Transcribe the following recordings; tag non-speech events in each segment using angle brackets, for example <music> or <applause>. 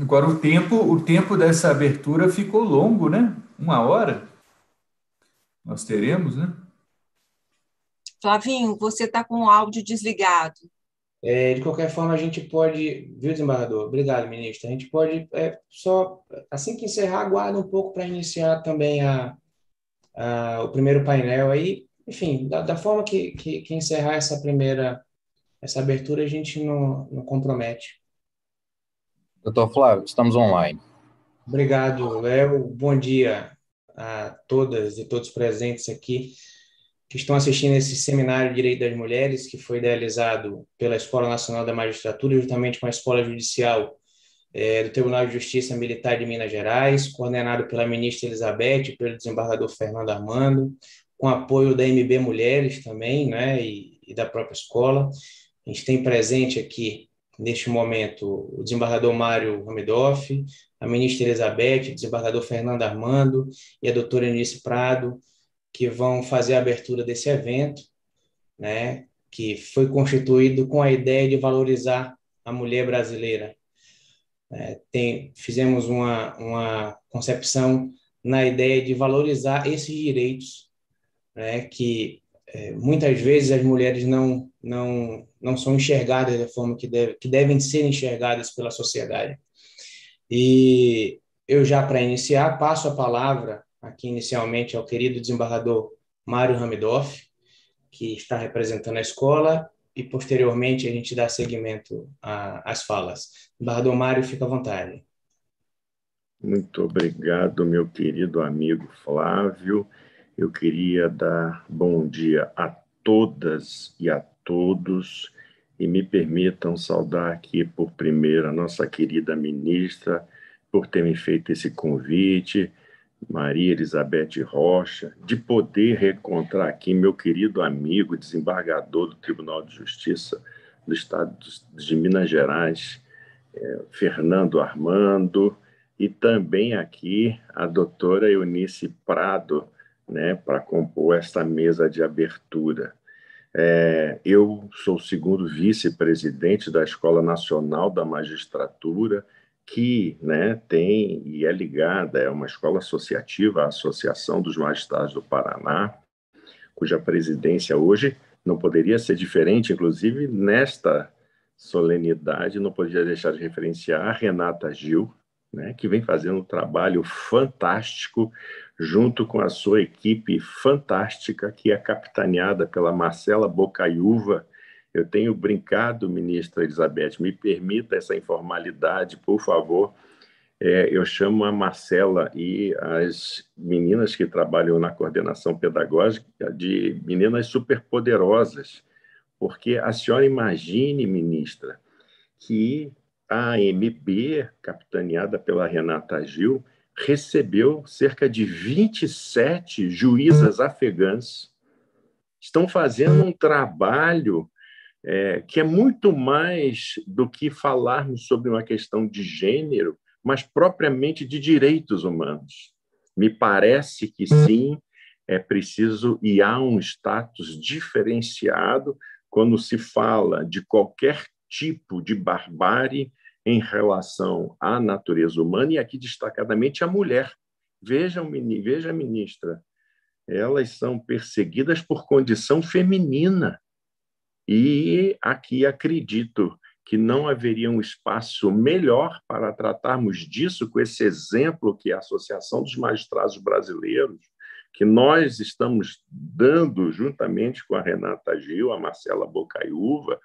Agora o tempo, o tempo dessa abertura ficou longo, né? Uma hora. Nós teremos, né? Flavinho, você está com o áudio desligado. É, de qualquer forma, a gente pode, viu, desembargador? Obrigado, ministro. A gente pode é, só, assim que encerrar, aguarda um pouco para iniciar também a, a, o primeiro painel aí. Enfim, da, da forma que, que, que, encerrar essa primeira, essa abertura, a gente não, não compromete. Doutor Flávio, estamos online. Obrigado, Léo. Bom dia a todas e todos presentes aqui que estão assistindo esse seminário de Direito das Mulheres, que foi idealizado pela Escola Nacional da Magistratura, juntamente com a Escola Judicial é, do Tribunal de Justiça Militar de Minas Gerais, coordenado pela ministra Elizabeth, pelo desembargador Fernando Armando, com apoio da MB Mulheres também, né, e, e da própria escola. A gente tem presente aqui, neste momento, o desembargador Mário Hamidoff, a ministra Elizabeth, o desembargador Fernando Armando e a doutora Eunice Prado, que vão fazer a abertura desse evento, né, que foi constituído com a ideia de valorizar a mulher brasileira. É, tem, fizemos uma, uma concepção na ideia de valorizar esses direitos, né, que é, muitas vezes as mulheres não, não, não são enxergadas da forma que, deve, que devem ser enxergadas pela sociedade. E eu já, para iniciar, passo a palavra aqui inicialmente ao querido desembargador Mário Hamidoff, que está representando a escola, e posteriormente a gente dá seguimento às falas. Desembargador Mário, fica à vontade. Muito obrigado, meu querido amigo Flávio. Eu queria dar bom dia a todas e a todos e me permitam saudar aqui por primeiro a nossa querida ministra por ter me feito esse convite, Maria Elizabeth Rocha, de poder reencontrar aqui meu querido amigo, desembargador do Tribunal de Justiça do Estado de Minas Gerais, é, Fernando Armando, e também aqui a doutora Eunice Prado, né, para compor esta mesa de abertura. É, eu sou o segundo vice-presidente da Escola Nacional da Magistratura, que né, tem e é ligada, é uma escola associativa, a Associação dos Magistrados do Paraná, cuja presidência hoje não poderia ser diferente, inclusive nesta solenidade, não podia deixar de referenciar a Renata Gil, né, que vem fazendo um trabalho fantástico junto com a sua equipe fantástica, que é capitaneada pela Marcela Bocaiúva, eu tenho brincado, ministra Elizabeth, me permita essa informalidade, por favor. É, eu chamo a Marcela e as meninas que trabalham na coordenação pedagógica de meninas superpoderosas, porque a senhora imagine, ministra, que a AMB, capitaneada pela Renata Gil, recebeu cerca de 27 juízas afegãs. Estão fazendo um trabalho é, que é muito mais do que falarmos sobre uma questão de gênero, mas propriamente de direitos humanos. Me parece que sim, é preciso e há um status diferenciado quando se fala de qualquer tipo de barbárie em relação à natureza humana e aqui destacadamente a mulher. Vejam, veja, ministra, elas são perseguidas por condição feminina. E aqui acredito que não haveria um espaço melhor para tratarmos disso com esse exemplo que é a Associação dos Magistrados Brasileiros, que nós estamos dando, juntamente com a Renata Gil, a Marcela Bocaiúva,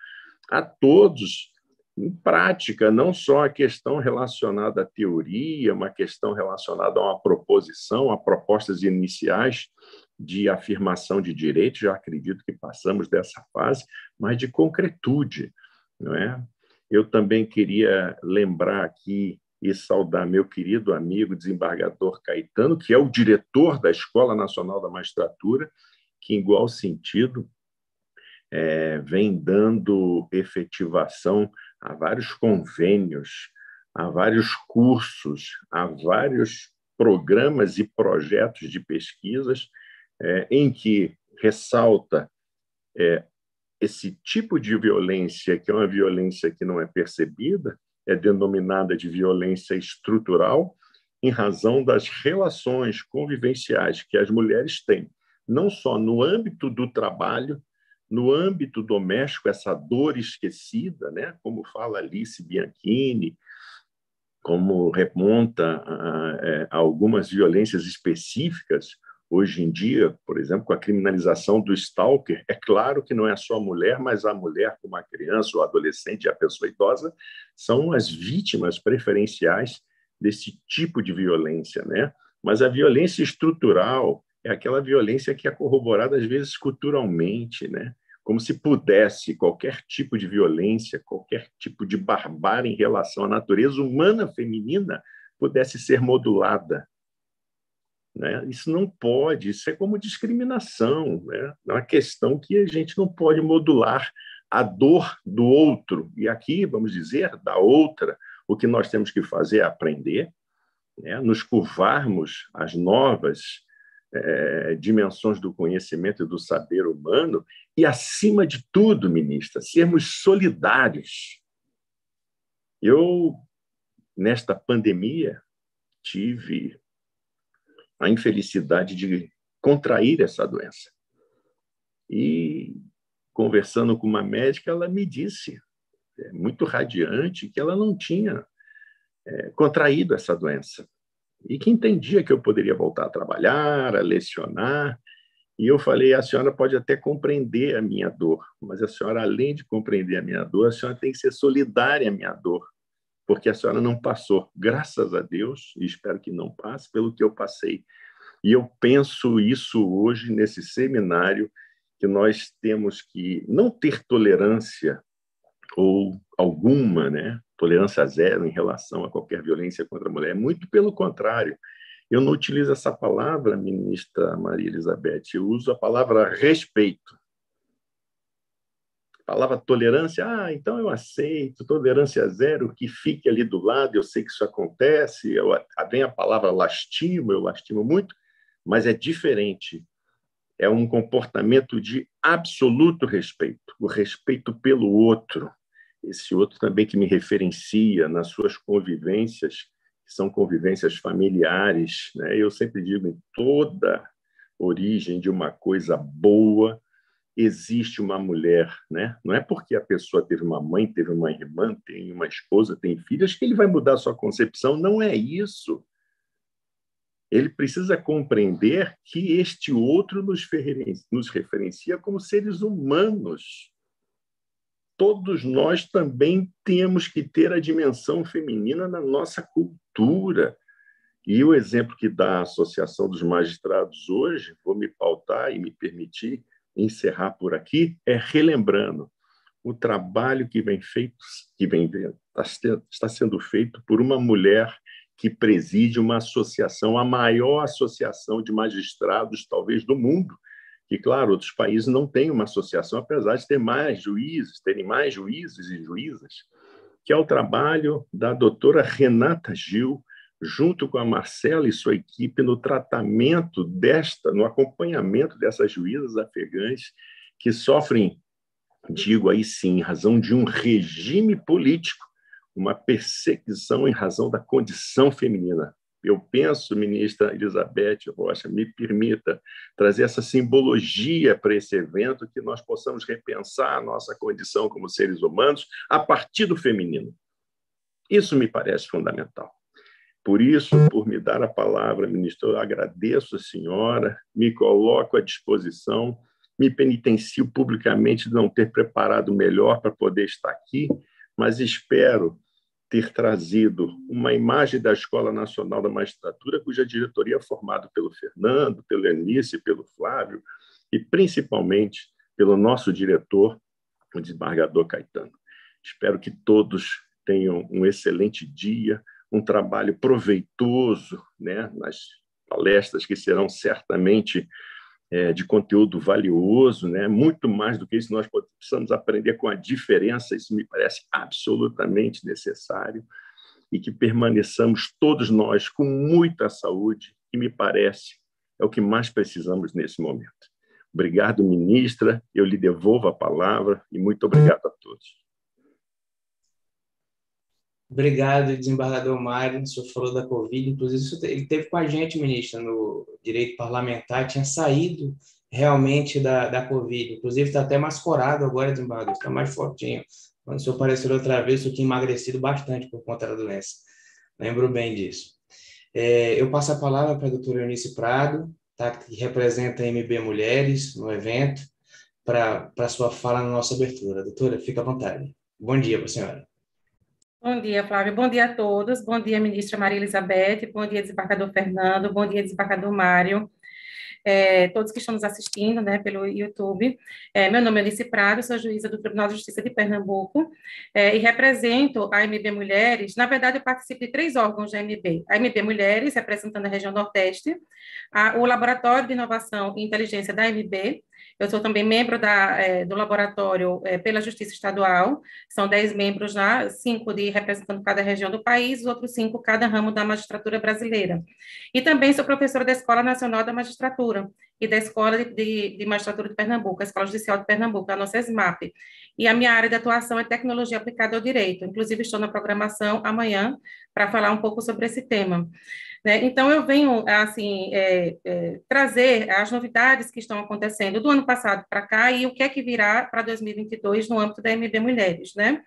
a todos em prática, não só a questão relacionada à teoria, uma questão relacionada a uma proposição, a propostas iniciais, de afirmação de direitos, já acredito que passamos dessa fase, mas de concretude, não é? Eu também queria lembrar aqui e saudar meu querido amigo desembargador Caetano, que é o diretor da Escola Nacional da Magistratura, que, em igual sentido, é, vem dando efetivação a vários convênios, a vários cursos, a vários programas e projetos de pesquisas é, em que ressalta é, esse tipo de violência, que é uma violência que não é percebida, é denominada de violência estrutural em razão das relações convivenciais que as mulheres têm, não só no âmbito do trabalho, no âmbito doméstico, essa dor esquecida, né? como fala Alice Bianchini, como remonta a, é, a algumas violências específicas, hoje em dia, por exemplo, com a criminalização do stalker, é claro que não é só a mulher, mas a mulher como a criança, o adolescente e a pessoa idosa são as vítimas preferenciais desse tipo de violência, né? Mas a violência estrutural é aquela violência que é corroborada às vezes culturalmente, né? Como se pudesse qualquer tipo de violência, qualquer tipo de barbárie em relação à natureza humana feminina pudesse ser modulada né? Isso não pode, isso é como discriminação. Né? É uma questão que a gente não pode modular a dor do outro. E aqui, vamos dizer, da outra, o que nós temos que fazer é aprender, né? nos curvarmos às novas é, dimensões do conhecimento e do saber humano e, acima de tudo, ministra, sermos solidários. Eu, nesta pandemia, tive a infelicidade de contrair essa doença. E conversando com uma médica, ela me disse, é, muito radiante, que ela não tinha é, contraído essa doença e que entendia que eu poderia voltar a trabalhar, a lecionar. E eu falei: a senhora pode até compreender a minha dor, mas a senhora, além de compreender a minha dor, a senhora tem que ser solidária à minha dor porque a senhora não passou, graças a Deus, e espero que não passe, pelo que eu passei. E eu penso isso hoje nesse seminário, que nós temos que não ter tolerância ou alguma, né, tolerância zero em relação a qualquer violência contra a mulher. Muito pelo contrário. Eu não utilizo essa palavra, ministra Maria Elizabeth, eu uso a palavra respeito palavra tolerância, ah, então eu aceito, tolerância zero, que fique ali do lado, eu sei que isso acontece, eu, vem a palavra lastimo, eu lastimo muito, mas é diferente. É um comportamento de absoluto respeito, o respeito pelo outro, esse outro também que me referencia nas suas convivências, que são convivências familiares. Né? Eu sempre digo, em toda origem de uma coisa boa, existe uma mulher, né? Não é porque a pessoa teve uma mãe, teve uma irmã, tem uma esposa, tem filhos que ele vai mudar sua concepção, não é isso. Ele precisa compreender que este outro nos referencia como seres humanos. Todos nós também temos que ter a dimensão feminina na nossa cultura. E o exemplo que dá a Associação dos Magistrados hoje, vou me pautar e me permitir, encerrar por aqui é relembrando o trabalho que vem feito, que vem está sendo feito por uma mulher que preside uma associação, a maior associação de magistrados, talvez, do mundo. Que, claro, outros países não têm uma associação, apesar de ter mais juízes, terem mais juízes e juízas, que é o trabalho da doutora Renata Gil, junto com a Marcela e sua equipe, no tratamento desta, no acompanhamento dessas juízas afegãs que sofrem, digo aí sim, em razão de um regime político, uma perseguição em razão da condição feminina. Eu penso, ministra Elizabeth Rocha, me permita trazer essa simbologia para esse evento, que nós possamos repensar a nossa condição como seres humanos a partir do feminino. Isso me parece fundamental. Por isso, por me dar a palavra, ministro, eu agradeço a senhora, me coloco à disposição, me penitencio publicamente de não ter preparado melhor para poder estar aqui, mas espero ter trazido uma imagem da Escola Nacional da Magistratura, cuja diretoria é formada pelo Fernando, pelo Eunice, pelo Flávio e principalmente pelo nosso diretor, o desembargador Caetano. Espero que todos tenham um excelente dia, um trabalho proveitoso né, nas palestras que serão certamente é, de conteúdo valioso, né? muito mais do que isso, nós precisamos aprender com a diferença, isso me parece absolutamente necessário, e que permaneçamos todos nós com muita saúde, que me parece é o que mais precisamos nesse momento. Obrigado, ministra, eu lhe devolvo a palavra e muito obrigado a todos. Obrigado, desembargador Mário. O senhor falou da Covid, inclusive ele teve com a gente, ministra, no direito parlamentar, tinha saído realmente da, da Covid. Inclusive, está até mais corado agora, desembargador, está mais fortinho. Quando o senhor apareceu outra vez, o senhor tinha emagrecido bastante por conta da doença. Lembro bem disso. É, eu passo a palavra para a doutora Eunice Prado, tá, que representa a MB Mulheres no evento, para a sua fala na nossa abertura. Doutora, fica à vontade. Bom dia para a senhora. Bom dia, Flávio. Bom dia a todos. Bom dia, ministra Maria Elizabeth. Bom dia, desembargador Fernando. Bom dia, desembargador Mário é, todos que estão nos assistindo né, pelo YouTube. É, meu nome é Alice Prado, sou juíza do Tribunal de Justiça de Pernambuco é, e represento a MB Mulheres. Na verdade, eu participo de três órgãos da MB. A MB Mulheres, representando a região Nordeste, a, o Laboratório de Inovação e Inteligência da MB, eu sou também membro da, é, do laboratório é, pela Justiça Estadual, são dez membros lá, cinco de representando cada região do país, os outros cinco cada ramo da magistratura brasileira. E também sou professora da Escola Nacional da Magistratura e da Escola de, de, de Magistratura de Pernambuco, a Escola Judicial de Pernambuco, a nossa ESMAP. E a minha área de atuação é tecnologia aplicada ao direito. Inclusive, estou na programação amanhã para falar um pouco sobre esse tema. Né? Então, eu venho, assim, é, é, trazer as novidades que estão acontecendo do ano passado para cá e o que é que virá para 2022 no âmbito da MB Mulheres, né?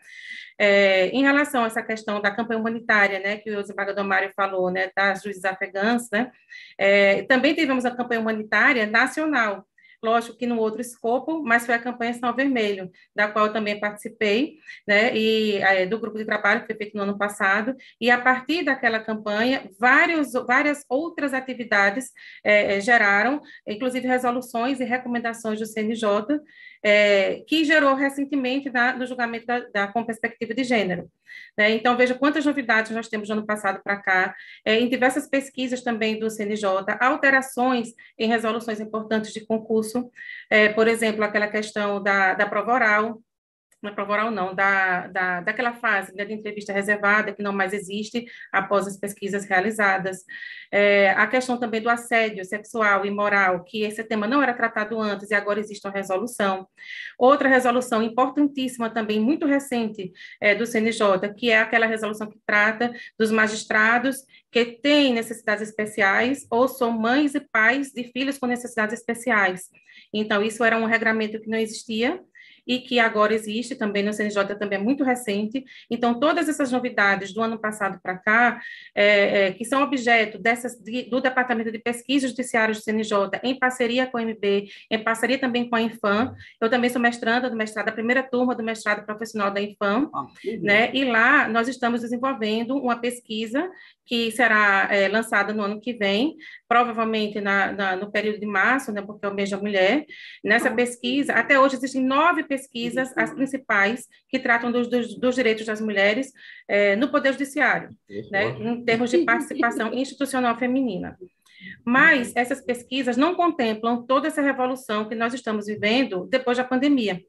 É, em relação a essa questão da campanha humanitária, né, que o desembargador Mário falou, né, das juízes afegãs, né, é, também tivemos a campanha humanitária nacional, lógico que no outro escopo, mas foi a campanha São Vermelho, da qual eu também participei, né, e é, do grupo de trabalho que foi feito no ano passado, e a partir daquela campanha, vários, várias outras atividades é, geraram, inclusive resoluções e recomendações do CNJ, é, que gerou recentemente na, no julgamento da, da, com perspectiva de gênero. Né? Então, veja quantas novidades nós temos do ano passado para cá, é, em diversas pesquisas também do CNJ, alterações em resoluções importantes de concurso, é, por exemplo, aquela questão da, da prova oral, não é prova oral não, da, da, daquela fase né, de entrevista reservada, que não mais existe após as pesquisas realizadas. É, a questão também do assédio sexual e moral, que esse tema não era tratado antes e agora existe uma resolução. Outra resolução importantíssima também, muito recente, é, do CNJ, que é aquela resolução que trata dos magistrados que têm necessidades especiais ou são mães e pais de filhos com necessidades especiais. Então, isso era um regramento que não existia, e que agora existe também no CNJ, também é muito recente. Então, todas essas novidades do ano passado para cá, é, é, que são objeto dessas, de, do Departamento de Pesquisa Judiciária do CNJ, em parceria com o MB, em parceria também com a Infam. Eu também sou mestranda do mestrado, da primeira turma do mestrado profissional da Infam, ah, né? E lá nós estamos desenvolvendo uma pesquisa que será é, lançada no ano que vem, provavelmente na, na, no período de março, né, porque é o mês da mulher. Nessa pesquisa, até hoje existem nove pesquisas, as principais, que tratam dos, dos, dos direitos das mulheres é, no Poder Judiciário, né, em termos de participação institucional feminina. Mas essas pesquisas não contemplam toda essa revolução que nós estamos vivendo depois da pandemia.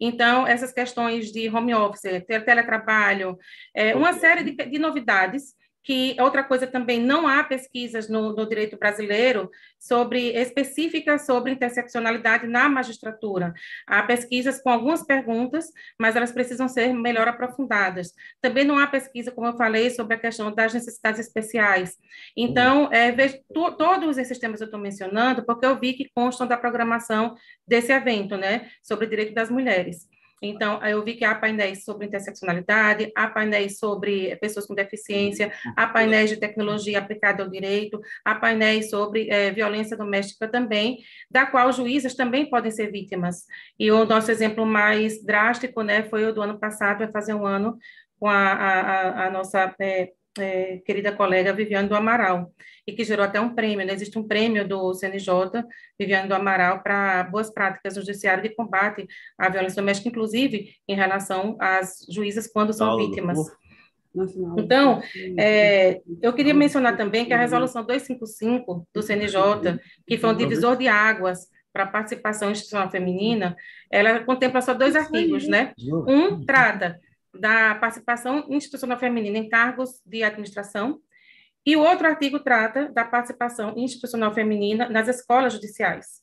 Então, essas questões de home office, teletrabalho, é, uma série de, de novidades que outra coisa também não há pesquisas no, no, direito brasileiro sobre específicas sobre interseccionalidade na magistratura. Há pesquisas com algumas perguntas, mas elas precisam ser melhor aprofundadas. Também não há pesquisa, como eu falei, sobre a questão das necessidades especiais. Então, é, vejo to, todos esses temas eu estou mencionando porque eu vi que constam da programação desse evento, né, sobre direito das mulheres. Então, eu vi que há painéis sobre interseccionalidade, há painéis sobre pessoas com deficiência, há painéis de tecnologia aplicada ao direito, há painéis sobre é, violência doméstica também, da qual juízas também podem ser vítimas. E o nosso exemplo mais drástico né, foi o do ano passado, vai fazer um ano, com a, a, a nossa é, é, querida colega Viviane do Amaral, e que gerou até um prêmio, né? existe um prêmio do CNJ, Viviane do Amaral, para boas práticas no judiciário de combate à violência doméstica, inclusive em relação às juízas quando são vítimas. Então, é, eu queria mencionar também que a resolução 255 do CNJ, que foi um divisor de águas para a participação institucional feminina, ela contempla só dois artigos, né? Um trata da participação institucional feminina em cargos de administração, e o outro artigo trata da participação institucional feminina nas escolas judiciais.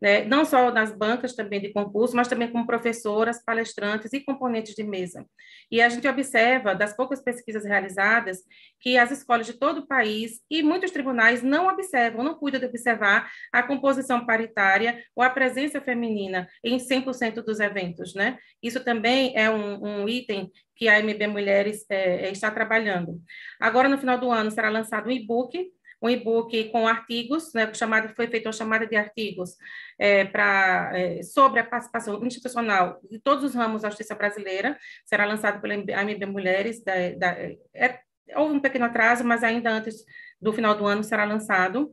Né, não só nas bancas também de concurso, mas também como professoras, palestrantes e componentes de mesa. E a gente observa, das poucas pesquisas realizadas, que as escolas de todo o país e muitos tribunais não observam, não cuidam de observar a composição paritária ou a presença feminina em 100% dos eventos. Né? Isso também é um, um item que a MB Mulheres é, está trabalhando. Agora, no final do ano, será lançado um e-book um e-book com artigos, né, chamado, foi feita uma chamada de artigos é, pra, é, sobre a participação institucional de todos os ramos da justiça brasileira, será lançado pela AMB Mulheres, da, da, é, houve um pequeno atraso, mas ainda antes do final do ano será lançado.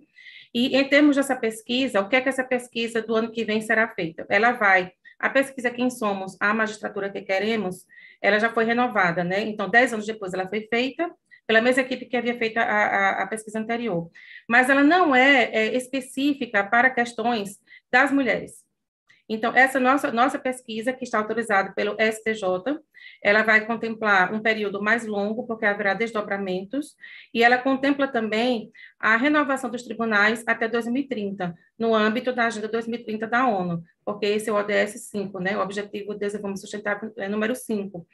E em termos dessa pesquisa, o que é que essa pesquisa do ano que vem será feita? Ela vai, a pesquisa Quem Somos, a magistratura que queremos, ela já foi renovada, né? Então, dez anos depois ela foi feita, pela mesma equipe que havia feito a, a, a pesquisa anterior. Mas ela não é, é, específica para questões das mulheres. Então, essa nossa, nossa pesquisa, que está autorizada pelo STJ, ela vai contemplar um período mais longo, porque haverá desdobramentos, e ela contempla também a renovação dos tribunais até 2030, no âmbito da Agenda 2030 da ONU, porque esse é o ODS 5, né, o Objetivo de Desenvolvimento Sustentável é número 5.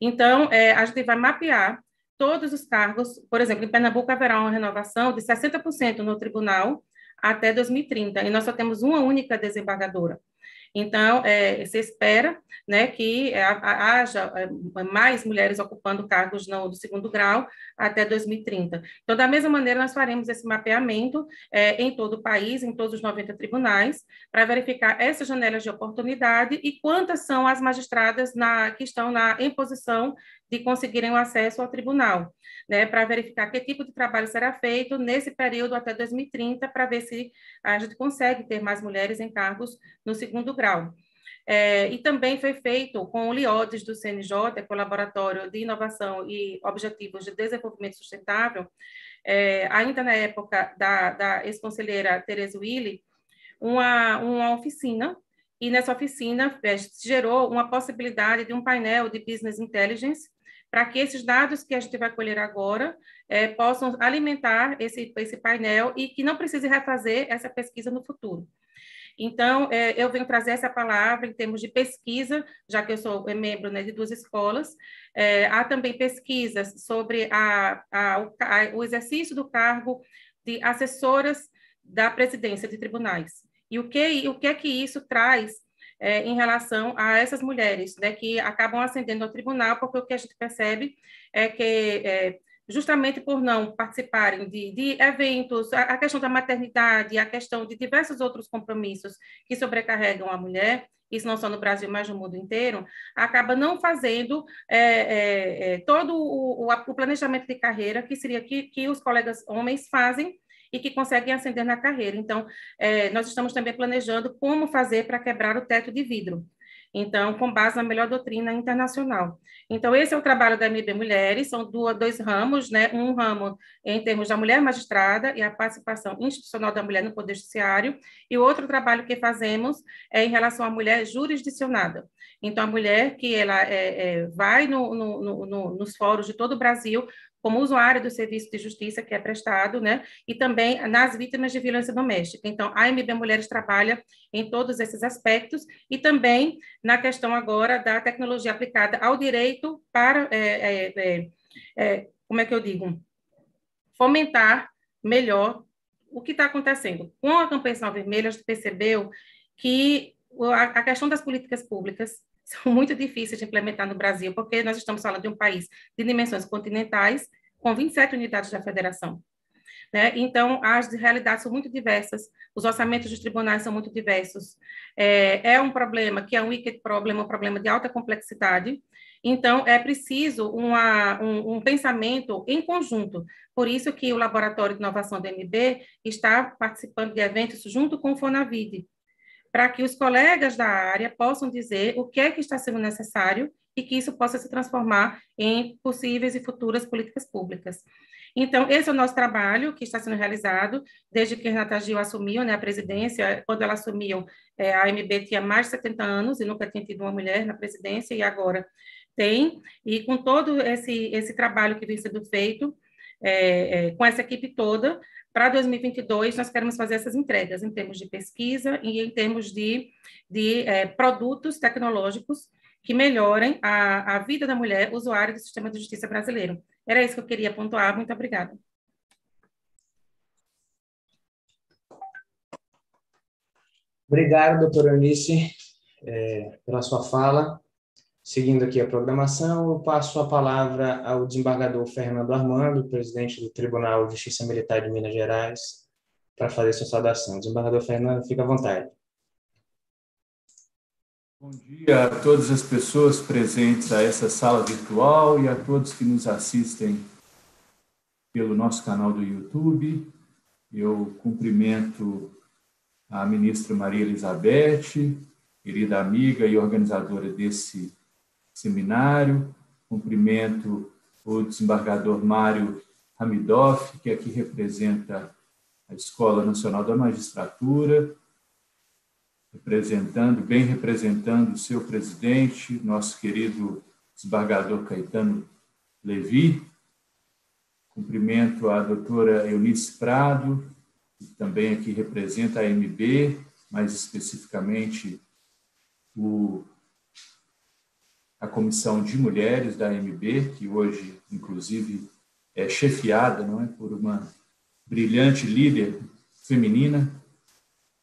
Então, é, a gente vai mapear todos os cargos, por exemplo, em Pernambuco haverá uma renovação de 60% no tribunal até 2030, e nós só temos uma única desembargadora. Então, é, se espera né, que é, haja é, mais mulheres ocupando cargos no, do segundo grau até 2030. Então, da mesma maneira, nós faremos esse mapeamento é, em todo o país, em todos os 90 tribunais, para verificar essas janelas de oportunidade e quantas são as magistradas na, que estão na, em posição de conseguirem o acesso ao tribunal, né, para verificar que tipo de trabalho será feito nesse período até 2030, para ver se a gente consegue ter mais mulheres em cargos no segundo grau. É, e também foi feito com o LIODES do CNJ, que é o Laboratório de Inovação e Objetivos de Desenvolvimento Sustentável, é, ainda na época da, da ex-conselheira Tereza Willi, uma, uma oficina e nessa oficina é, gerou uma possibilidade de um painel de business intelligence para que esses dados que a gente vai colher agora é, possam alimentar esse, esse painel e que não precise refazer essa pesquisa no futuro. Então, é, eu venho trazer essa palavra em termos de pesquisa, já que eu sou membro né, de duas escolas. Há também pesquisas sobre a, a, o, a, o exercício do cargo de assessoras da presidência de tribunais. E o que, o que é que isso traz é, em relação a essas mulheres, né, que acabam ascendendo ao tribunal, porque o que a gente percebe é que, é, justamente por não participarem de, de eventos, a, a, questão da maternidade, a questão de diversos outros compromissos que sobrecarregam a mulher, isso não só no Brasil, mas no mundo inteiro, acaba não fazendo é, é, é todo o, o, o, planejamento de carreira que seria que, que os colegas homens fazem e que conseguem ascender na carreira. Então, é, nós estamos também planejando como fazer para quebrar o teto de vidro. Então, com base na melhor doutrina internacional. Então, esse é o trabalho da MB Mulheres, são dois ramos, né? Um ramo em termos da mulher magistrada e a participação institucional da mulher no Poder Judiciário, e outro trabalho que fazemos é em relação à mulher jurisdicionada. Então, a mulher que ela é, é, vai no, no, no, nos fóruns de todo o Brasil como usuária do serviço de justiça que é prestado, né? E também nas vítimas de violência doméstica. Então, a MB Mulheres trabalha em todos esses aspectos e também na questão agora da tecnologia aplicada ao direito para, é, é, é, é como é que eu digo, fomentar melhor o que está acontecendo. Com a campanha Vermelha, a gente percebeu que a questão das políticas públicas são muito difíceis de implementar no Brasil, porque nós estamos falando de um país de dimensões continentais, com 27 unidades da federação. Né? Então, as realidades são muito diversas, os orçamentos dos tribunais são muito diversos. É, é um problema que é um wicked problem, um problema de alta complexidade. Então, é preciso uma, um, um, pensamento em conjunto. Por isso que o Laboratório de Inovação do MB está participando de eventos junto com o Fonavide, para que os colegas da área possam dizer o que é que está sendo necessário e que isso possa se transformar em possíveis e futuras políticas públicas. Então, esse é o nosso trabalho que está sendo realizado desde que Renata Gil assumiu né, a presidência. Quando ela assumiu, é, a AMB tinha mais de 70 anos e nunca tinha tido uma mulher na presidência, e agora tem. E com todo esse, esse trabalho que vem sendo feito, é, é, com essa equipe toda, para 2022, nós queremos fazer essas entregas em termos de pesquisa e em termos de, de é, produtos tecnológicos que melhorem a, a vida da mulher usuária do sistema de justiça brasileiro. Era isso que eu queria pontuar. Muito obrigada. Obrigado, doutora Eunice, é, pela sua fala. Seguindo aqui a programação, eu passo a palavra ao desembargador Fernando Armando, presidente do Tribunal de Justiça Militar de Minas Gerais, para fazer sua saudação. Desembargador Fernando, fique à vontade. Bom dia a todas as pessoas presentes a essa sala virtual e a todos que nos assistem pelo nosso canal do YouTube. Eu cumprimento a ministra Maria Elizabeth, querida amiga e organizadora desse seminário. Cumprimento o desembargador Mário Hamidoff, que aqui representa a Escola Nacional da Magistratura, representando, bem representando o seu presidente, nosso querido desembargador Caetano Levi. Cumprimento a doutora Eunice Prado, que também aqui representa a MB, mais especificamente o a Comissão de Mulheres da AMB, que hoje, inclusive, é chefiada não é, por uma brilhante líder feminina,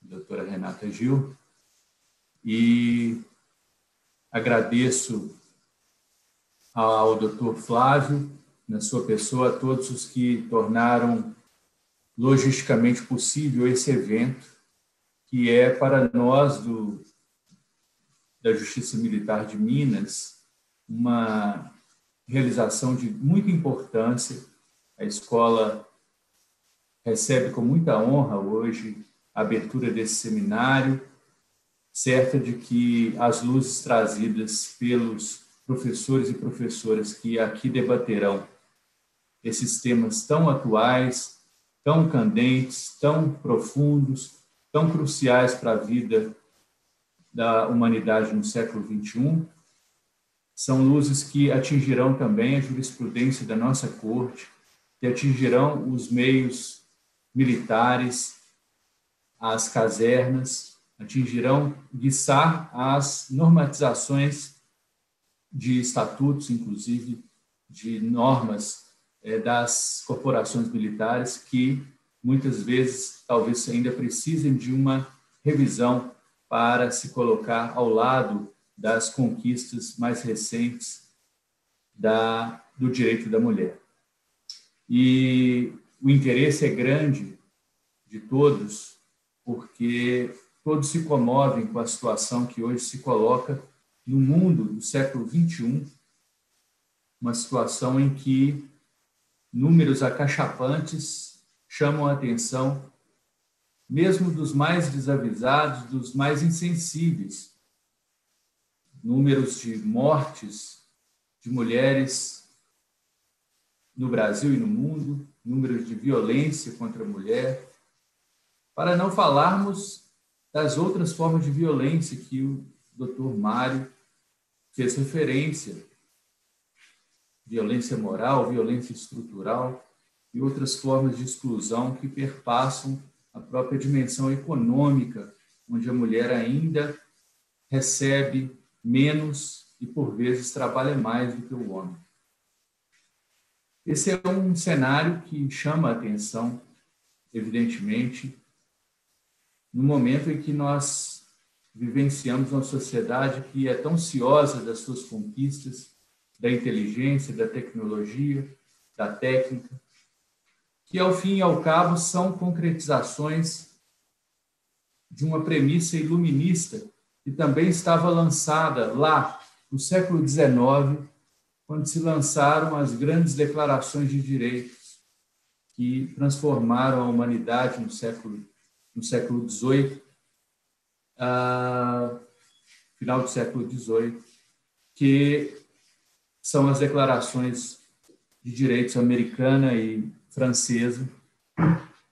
a doutora Renata Gil, e agradeço ao doutor Flávio, na sua pessoa, a todos os que tornaram logisticamente possível esse evento, que é para nós do da Justiça Militar de Minas, uma realização de muita importância. A escola recebe com muita honra hoje a abertura desse seminário, certa de que as luzes trazidas pelos professores e professoras que aqui debaterão esses temas tão atuais, tão candentes, tão profundos, tão cruciais para a vida da humanidade no século XXI, são luzes que atingirão também a jurisprudência da nossa corte, que atingirão os meios militares, as casernas, atingirão, guiçar as normatizações de estatutos, inclusive de normas é, das corporações militares, que muitas vezes talvez ainda precisem de uma revisão para se colocar ao lado das conquistas mais recentes da, do direito da mulher. E o interesse é grande de todos, porque todos se comovem com a situação que hoje se coloca no mundo do século XXI, uma situação em que números acachapantes chamam a atenção mesmo dos mais desavisados, dos mais insensíveis. Números de mortes de mulheres no Brasil e no mundo, números de violência contra a mulher, para não falarmos das outras formas de violência que o Dr. Mário fez referência, violência moral, violência estrutural e outras formas de exclusão que perpassam a própria dimensão econômica, onde a mulher ainda recebe menos e, por vezes, trabalha mais do que o homem. Esse é um cenário que chama a atenção, evidentemente, no momento em que nós vivenciamos uma sociedade que é tão ciosa das suas conquistas, da inteligência, da tecnologia, da técnica, que ao fim e ao cabo são concretizações de uma premissa iluminista que também estava lançada lá no século XIX, quando se lançaram as grandes declarações de direitos que transformaram a humanidade no século no século XVIII, ah, final do século XVIII, que são as declarações de direitos americana e francesa,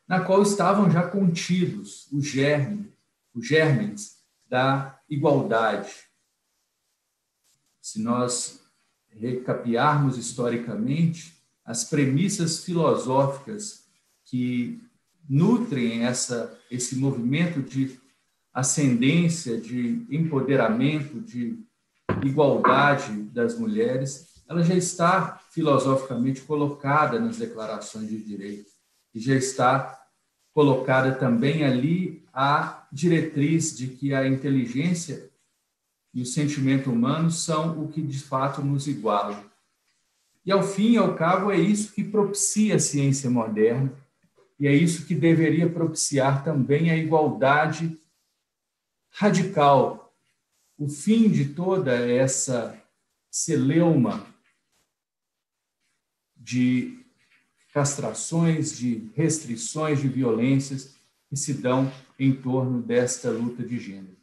na qual estavam já contidos os germes, os germes da igualdade. Se nós recapearmos historicamente as premissas filosóficas que nutrem essa, esse movimento de ascendência, de empoderamento, de igualdade das mulheres, ela já está filosoficamente colocada nas declarações de direito e já está colocada também ali a diretriz de que a inteligência e o sentimento humano são o que de fato nos igualam. E ao fim e ao cabo é isso que propicia a ciência moderna e é isso que deveria propiciar também a igualdade radical. O fim de toda essa celeuma de castrações, de restrições, de violências que se dão em torno desta luta de gênero.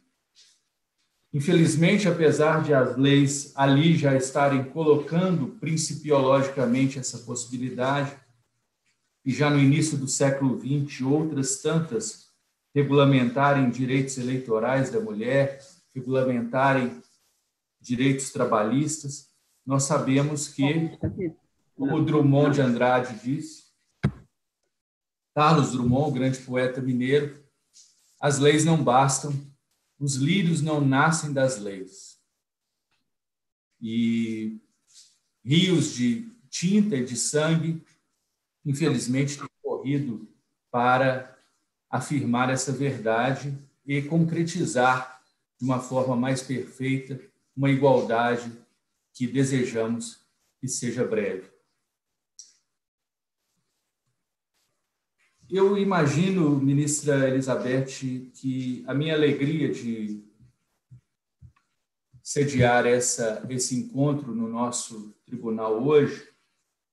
Infelizmente, apesar de as leis ali já estarem colocando principiologicamente essa possibilidade, e já no início do século XX, outras tantas regulamentarem direitos eleitorais da mulher, regulamentarem direitos trabalhistas, nós sabemos que como Drummond de Andrade disse, Carlos Drummond, grande poeta mineiro, as leis não bastam, os lírios não nascem das leis. E rios de tinta e de sangue, infelizmente, têm corrido para afirmar essa verdade e concretizar de uma forma mais perfeita uma igualdade que desejamos que seja breve. Eu imagino, ministra Elizabeth, que a minha alegria de sediar essa, esse encontro no nosso tribunal hoje,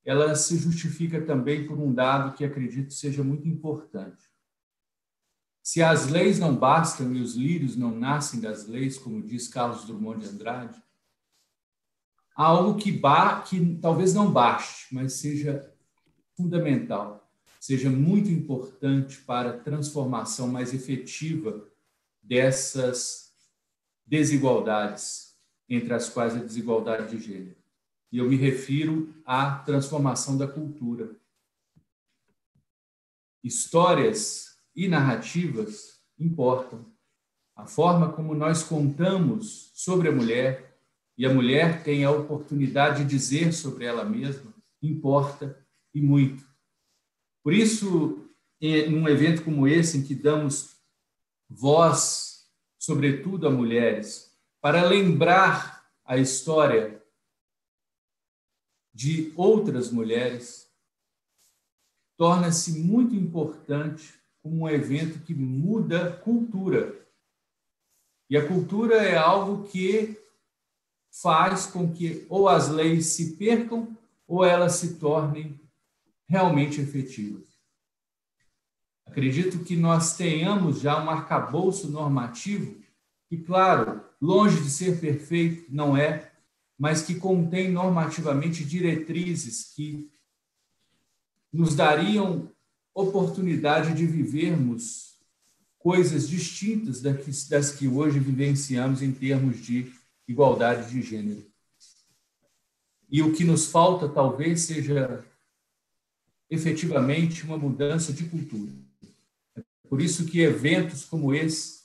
ela se justifica também por um dado que acredito seja muito importante. Se as leis não bastam e os lírios não nascem das leis, como diz Carlos Drummond de Andrade, há algo que, que talvez não baste, mas seja fundamental seja muito importante para a transformação mais efetiva dessas desigualdades, entre as quais a desigualdade de gênero. E eu me refiro à transformação da cultura. Histórias e narrativas importam. A forma como nós contamos sobre a mulher e a mulher tem a oportunidade de dizer sobre ela mesma importa e muito. Por isso, num evento como esse, em que damos voz, sobretudo a mulheres, para lembrar a história de outras mulheres, torna-se muito importante como um evento que muda cultura. E a cultura é algo que faz com que ou as leis se percam ou elas se tornem realmente efetivas. Acredito que nós tenhamos já um arcabouço normativo que, claro, longe de ser perfeito, não é, mas que contém normativamente diretrizes que nos dariam oportunidade de vivermos coisas distintas das que hoje vivenciamos em termos de igualdade de gênero. E o que nos falta talvez seja efetivamente uma mudança de cultura. É por isso que eventos como esse,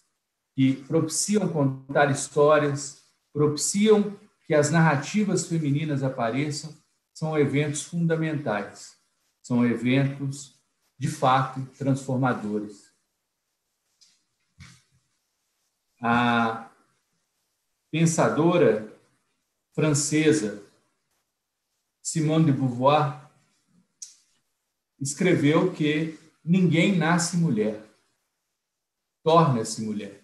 que propiciam contar histórias, propiciam que as narrativas femininas apareçam, são eventos fundamentais, são eventos de fato transformadores. A pensadora francesa Simone de Beauvoir escreveu que ninguém nasce mulher, torna-se mulher.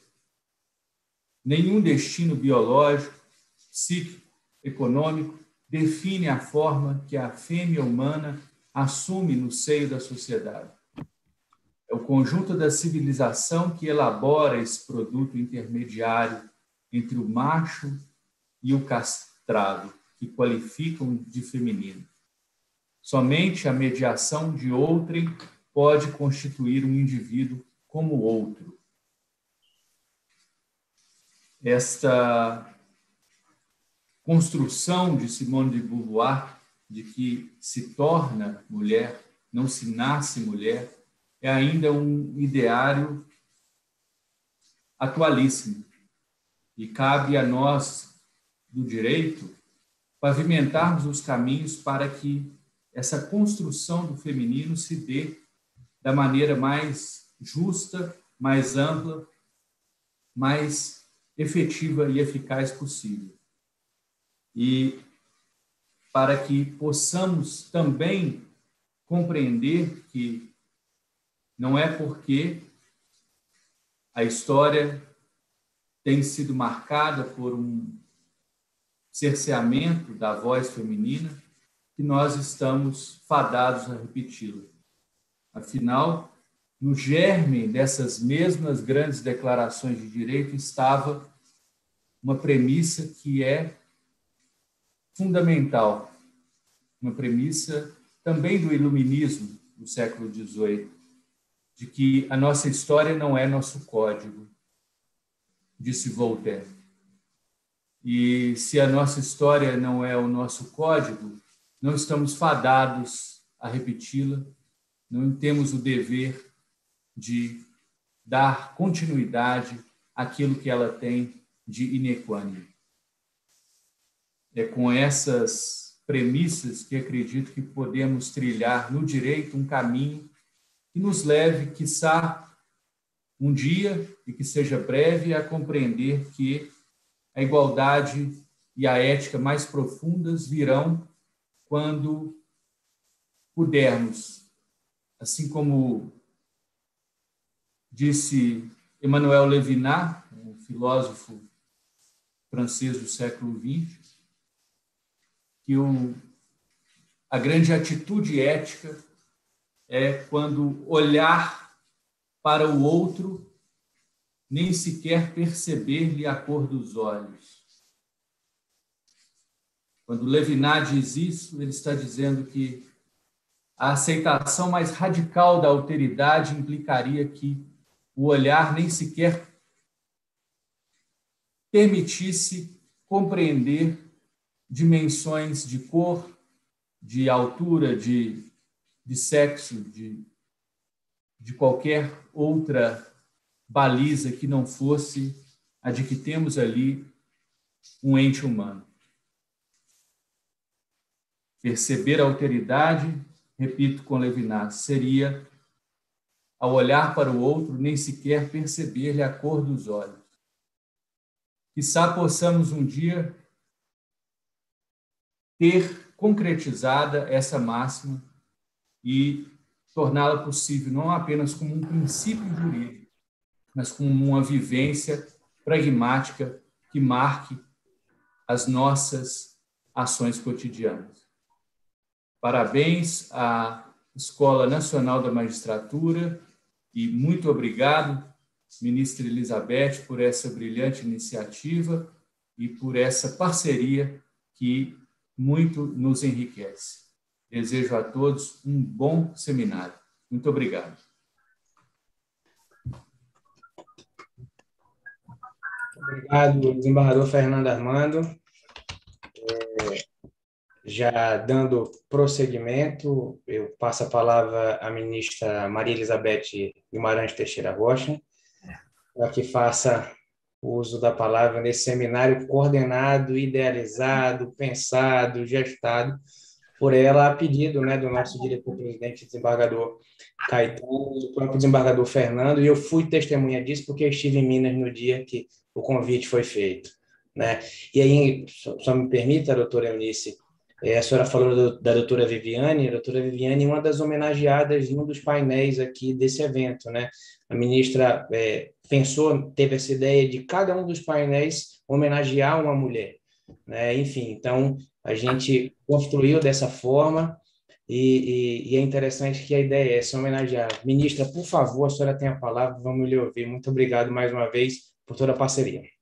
Nenhum destino biológico, psíquico, econômico define a forma que a fêmea humana assume no seio da sociedade. É o conjunto da civilização que elabora esse produto intermediário entre o macho e o castrado, que qualificam de feminino. Somente a mediação de outrem pode constituir um indivíduo como outro. Esta construção de Simone de Beauvoir de que se torna mulher, não se nasce mulher, é ainda um ideário atualíssimo. E cabe a nós, do direito, pavimentarmos os caminhos para que essa construção do feminino se dê da maneira mais justa, mais ampla, mais efetiva e eficaz possível. E para que possamos também compreender que não é porque a história tem sido marcada por um cerceamento da voz feminina que nós estamos fadados a repeti-la. Afinal, no germe dessas mesmas grandes declarações de direito estava uma premissa que é fundamental, uma premissa também do iluminismo do século XVIII, de que a nossa história não é nosso código, disse Voltaire. E se a nossa história não é o nosso código, não estamos fadados a repeti-la, não temos o dever de dar continuidade àquilo que ela tem de inequânime. É com essas premissas que acredito que podemos trilhar no direito um caminho que nos leve, quiçá, um dia, e que seja breve, a compreender que a igualdade e a ética mais profundas virão quando pudermos, assim como disse Emmanuel Levinas, um filósofo francês do século XX, que o, a grande atitude ética é quando olhar para o outro nem sequer perceber-lhe a cor dos olhos. Quando Levinas diz isso, ele está dizendo que a aceitação mais radical da alteridade implicaria que o olhar nem sequer permitisse compreender dimensões de cor, de altura, de, de sexo, de, de qualquer outra baliza que não fosse a de que temos ali um ente humano. Perceber a alteridade, repito com Levinas, seria ao olhar para o outro, nem sequer perceber-lhe a cor dos olhos. Quizá possamos um dia ter concretizada essa máxima e torná-la possível não apenas como um princípio jurídico, mas como uma vivência pragmática que marque as nossas ações cotidianas. Parabéns à Escola Nacional da Magistratura e muito obrigado, ministra Elizabeth, por essa brilhante iniciativa e por essa parceria que muito nos enriquece. Desejo a todos um bom seminário. Muito obrigado. Obrigado, desembargador Fernando Armando. É, já dando prosseguimento, eu passo a palavra à ministra Maria Elizabeth Guimarães Teixeira Rocha, para que faça uso da palavra nesse seminário coordenado, idealizado, pensado, gestado por ela a pedido né, do nosso diretor-presidente, desembargador Caetano, do próprio desembargador Fernando, e eu fui testemunha disso porque estive em Minas no dia que o convite foi feito. Né? E aí, só, só me permita, doutora Eunice, é, a senhora falou do, da doutora Viviane, a doutora Viviane é uma das homenageadas em um dos painéis aqui desse evento, né? A ministra é, pensou, teve essa ideia de cada um dos painéis homenagear uma mulher, né? Enfim, então a gente construiu dessa forma e, e, e, é interessante que a ideia é essa, homenagear. Ministra, por favor, a senhora tem a palavra, vamos lhe ouvir. Muito obrigado mais uma vez por toda a parceria.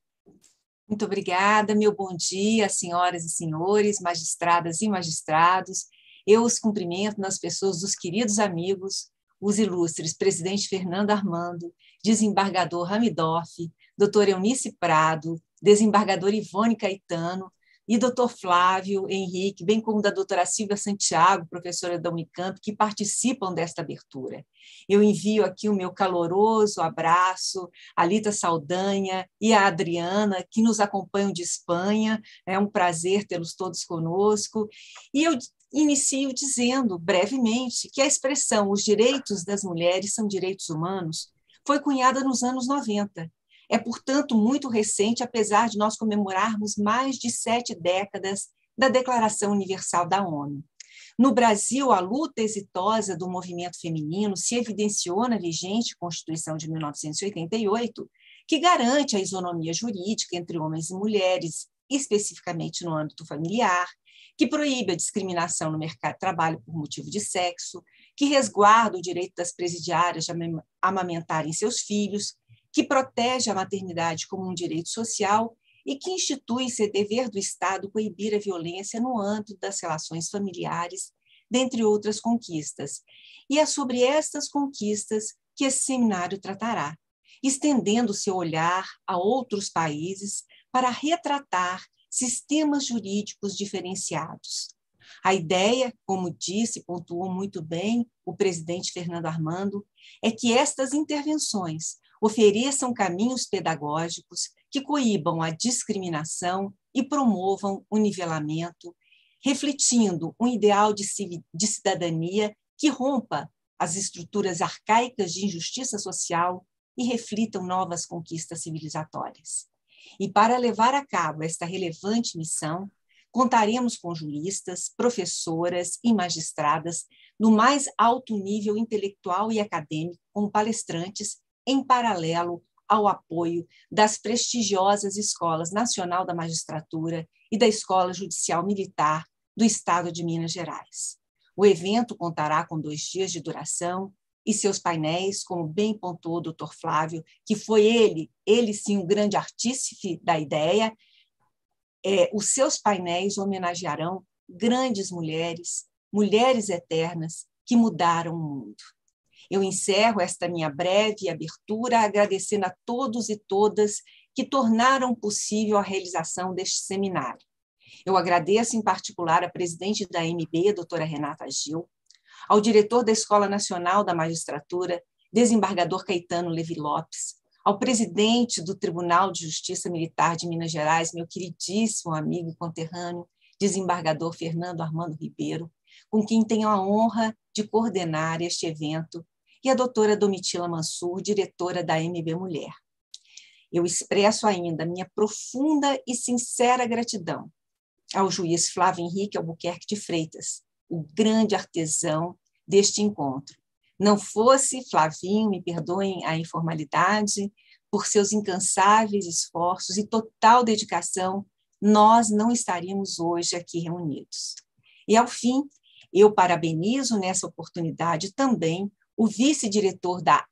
Muito obrigada, meu bom dia, senhoras e senhores, magistradas e magistrados. Eu os cumprimento nas pessoas dos queridos amigos, os ilustres presidente Fernando Armando, desembargador Ramidoff, doutor Eunice Prado, desembargador Ivone Caetano, e doutor Flávio Henrique, bem como da doutora Silvia Santiago, professora da Unicamp, que participam desta abertura. Eu envio aqui o meu caloroso abraço à Lita Saldanha e à Adriana, que nos acompanham de Espanha. É um prazer tê-los todos conosco. E eu inicio dizendo, brevemente, que a expressão os direitos das mulheres são direitos humanos foi cunhada nos anos 90 é, portanto, muito recente, apesar de nós comemorarmos mais de sete décadas da Declaração Universal da ONU. No Brasil, a luta exitosa do movimento feminino se evidenciou na vigente Constituição de 1988, que garante a isonomia jurídica entre homens e mulheres, especificamente no âmbito familiar, que proíbe a discriminação no mercado de trabalho por motivo de sexo, que resguarda o direito das presidiárias de amamentarem seus filhos, que protege a maternidade como um direito social e que institui ser dever do Estado coibir a violência no âmbito das relações familiares, dentre outras conquistas. E é sobre estas conquistas que esse seminário tratará, estendendo seu olhar a outros países para retratar sistemas jurídicos diferenciados. A ideia, como disse, pontuou muito bem o presidente Fernando Armando, é que estas intervenções ofereçam caminhos pedagógicos que coíbam a discriminação e promovam o nivelamento, refletindo um ideal de, cidadania que rompa as estruturas arcaicas de injustiça social e reflitam novas conquistas civilizatórias. E para levar a cabo esta relevante missão, contaremos com juristas, professoras e magistradas no mais alto nível intelectual e acadêmico, como palestrantes em paralelo ao apoio das prestigiosas Escolas Nacional da Magistratura e da Escola Judicial Militar do Estado de Minas Gerais. O evento contará com dois dias de duração e seus painéis, como bem pontuou o doutor Flávio, que foi ele, ele sim, o grande artífice da ideia, é, os seus painéis homenagearão grandes mulheres, mulheres eternas que mudaram o mundo. Eu encerro esta minha breve abertura agradecendo a todos e todas que tornaram possível a realização deste seminário. Eu agradeço em particular a presidente da MB, doutora Renata Gil, ao diretor da Escola Nacional da Magistratura, desembargador Caetano Levi Lopes, ao presidente do Tribunal de Justiça Militar de Minas Gerais, meu queridíssimo amigo e conterrâneo, desembargador Fernando Armando Ribeiro, com quem tenho a honra de coordenar este evento e a doutora Domitila Mansur, diretora da MB Mulher. Eu expresso ainda minha profunda e sincera gratidão ao juiz Flávio Henrique Albuquerque de Freitas, o grande artesão deste encontro. Não fosse Flavinho, me perdoem a informalidade, por seus incansáveis esforços e total dedicação, nós não estaríamos hoje aqui reunidos. E, ao fim, eu parabenizo nessa oportunidade também o vice-diretor da,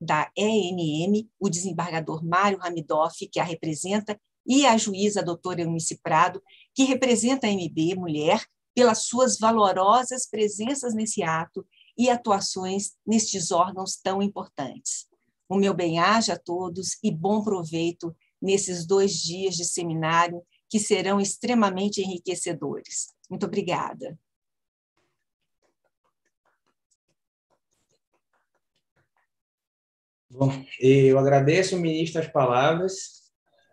da ENM, o desembargador Mário Ramidoff, que a representa, e a juíza doutora Eunice Prado, que representa a MB Mulher, pelas suas valorosas presenças nesse ato e atuações nestes órgãos tão importantes. O meu bem-aja a todos e bom proveito nesses dois dias de seminário que serão extremamente enriquecedores. Muito obrigada. Bom, eu agradeço, ministro, as palavras,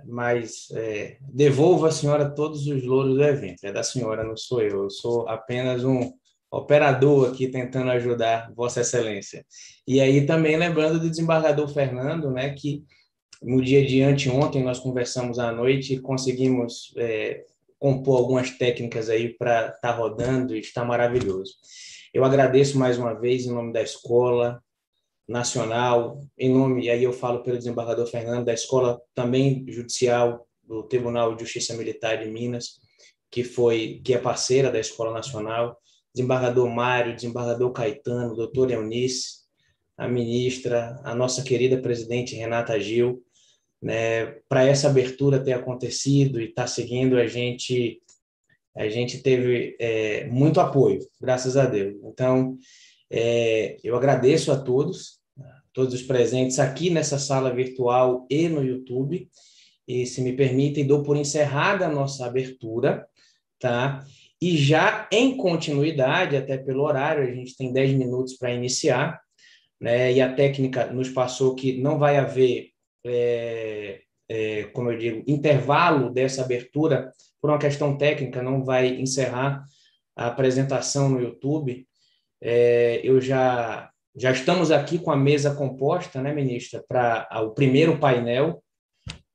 mas é, devolvo à senhora todos os louros do evento. É da senhora, não sou eu. Eu sou apenas um operador aqui tentando ajudar Vossa Excelência. E aí também lembrando do desembargador Fernando, né, que no dia de anteontem nós conversamos à noite e conseguimos é, compor algumas técnicas aí para estar tá rodando e está maravilhoso. Eu agradeço mais uma vez em nome da escola, nacional, em nome, e aí eu falo pelo desembargador Fernando, da Escola também Judicial do Tribunal de Justiça Militar de Minas, que foi que é parceira da Escola Nacional, desembargador Mário, desembargador Caetano, doutor Eunice, a ministra, a nossa querida presidente Renata Gil, né, para essa abertura ter acontecido e estar tá seguindo a gente a gente teve é, muito apoio, graças a Deus. Então, é, eu agradeço a todos, todos os presentes aqui nessa sala virtual e no YouTube. e se me permitem, dou por encerrada a nossa abertura, tá? E já em continuidade, até pelo horário, a gente tem 10 minutos para iniciar, né? E a técnica nos passou que não vai haver, é, é, como eu digo, intervalo dessa abertura, por uma questão técnica, não vai encerrar a apresentação no YouTube. É, eu já já estamos aqui com a mesa composta, né, ministra, para o primeiro painel,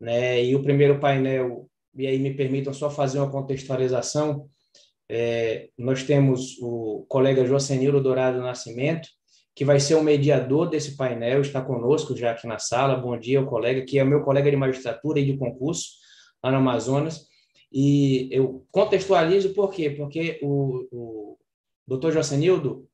né? E o primeiro painel, e aí me permitam só fazer uma contextualização. É, nós temos o colega Josenildo Dourado Nascimento, que vai ser o mediador desse painel, está conosco já aqui na sala. Bom dia, o colega, que é meu colega de magistratura e de concurso lá no Amazonas. E eu contextualizo por quê? Porque o, o doutor Josenildo,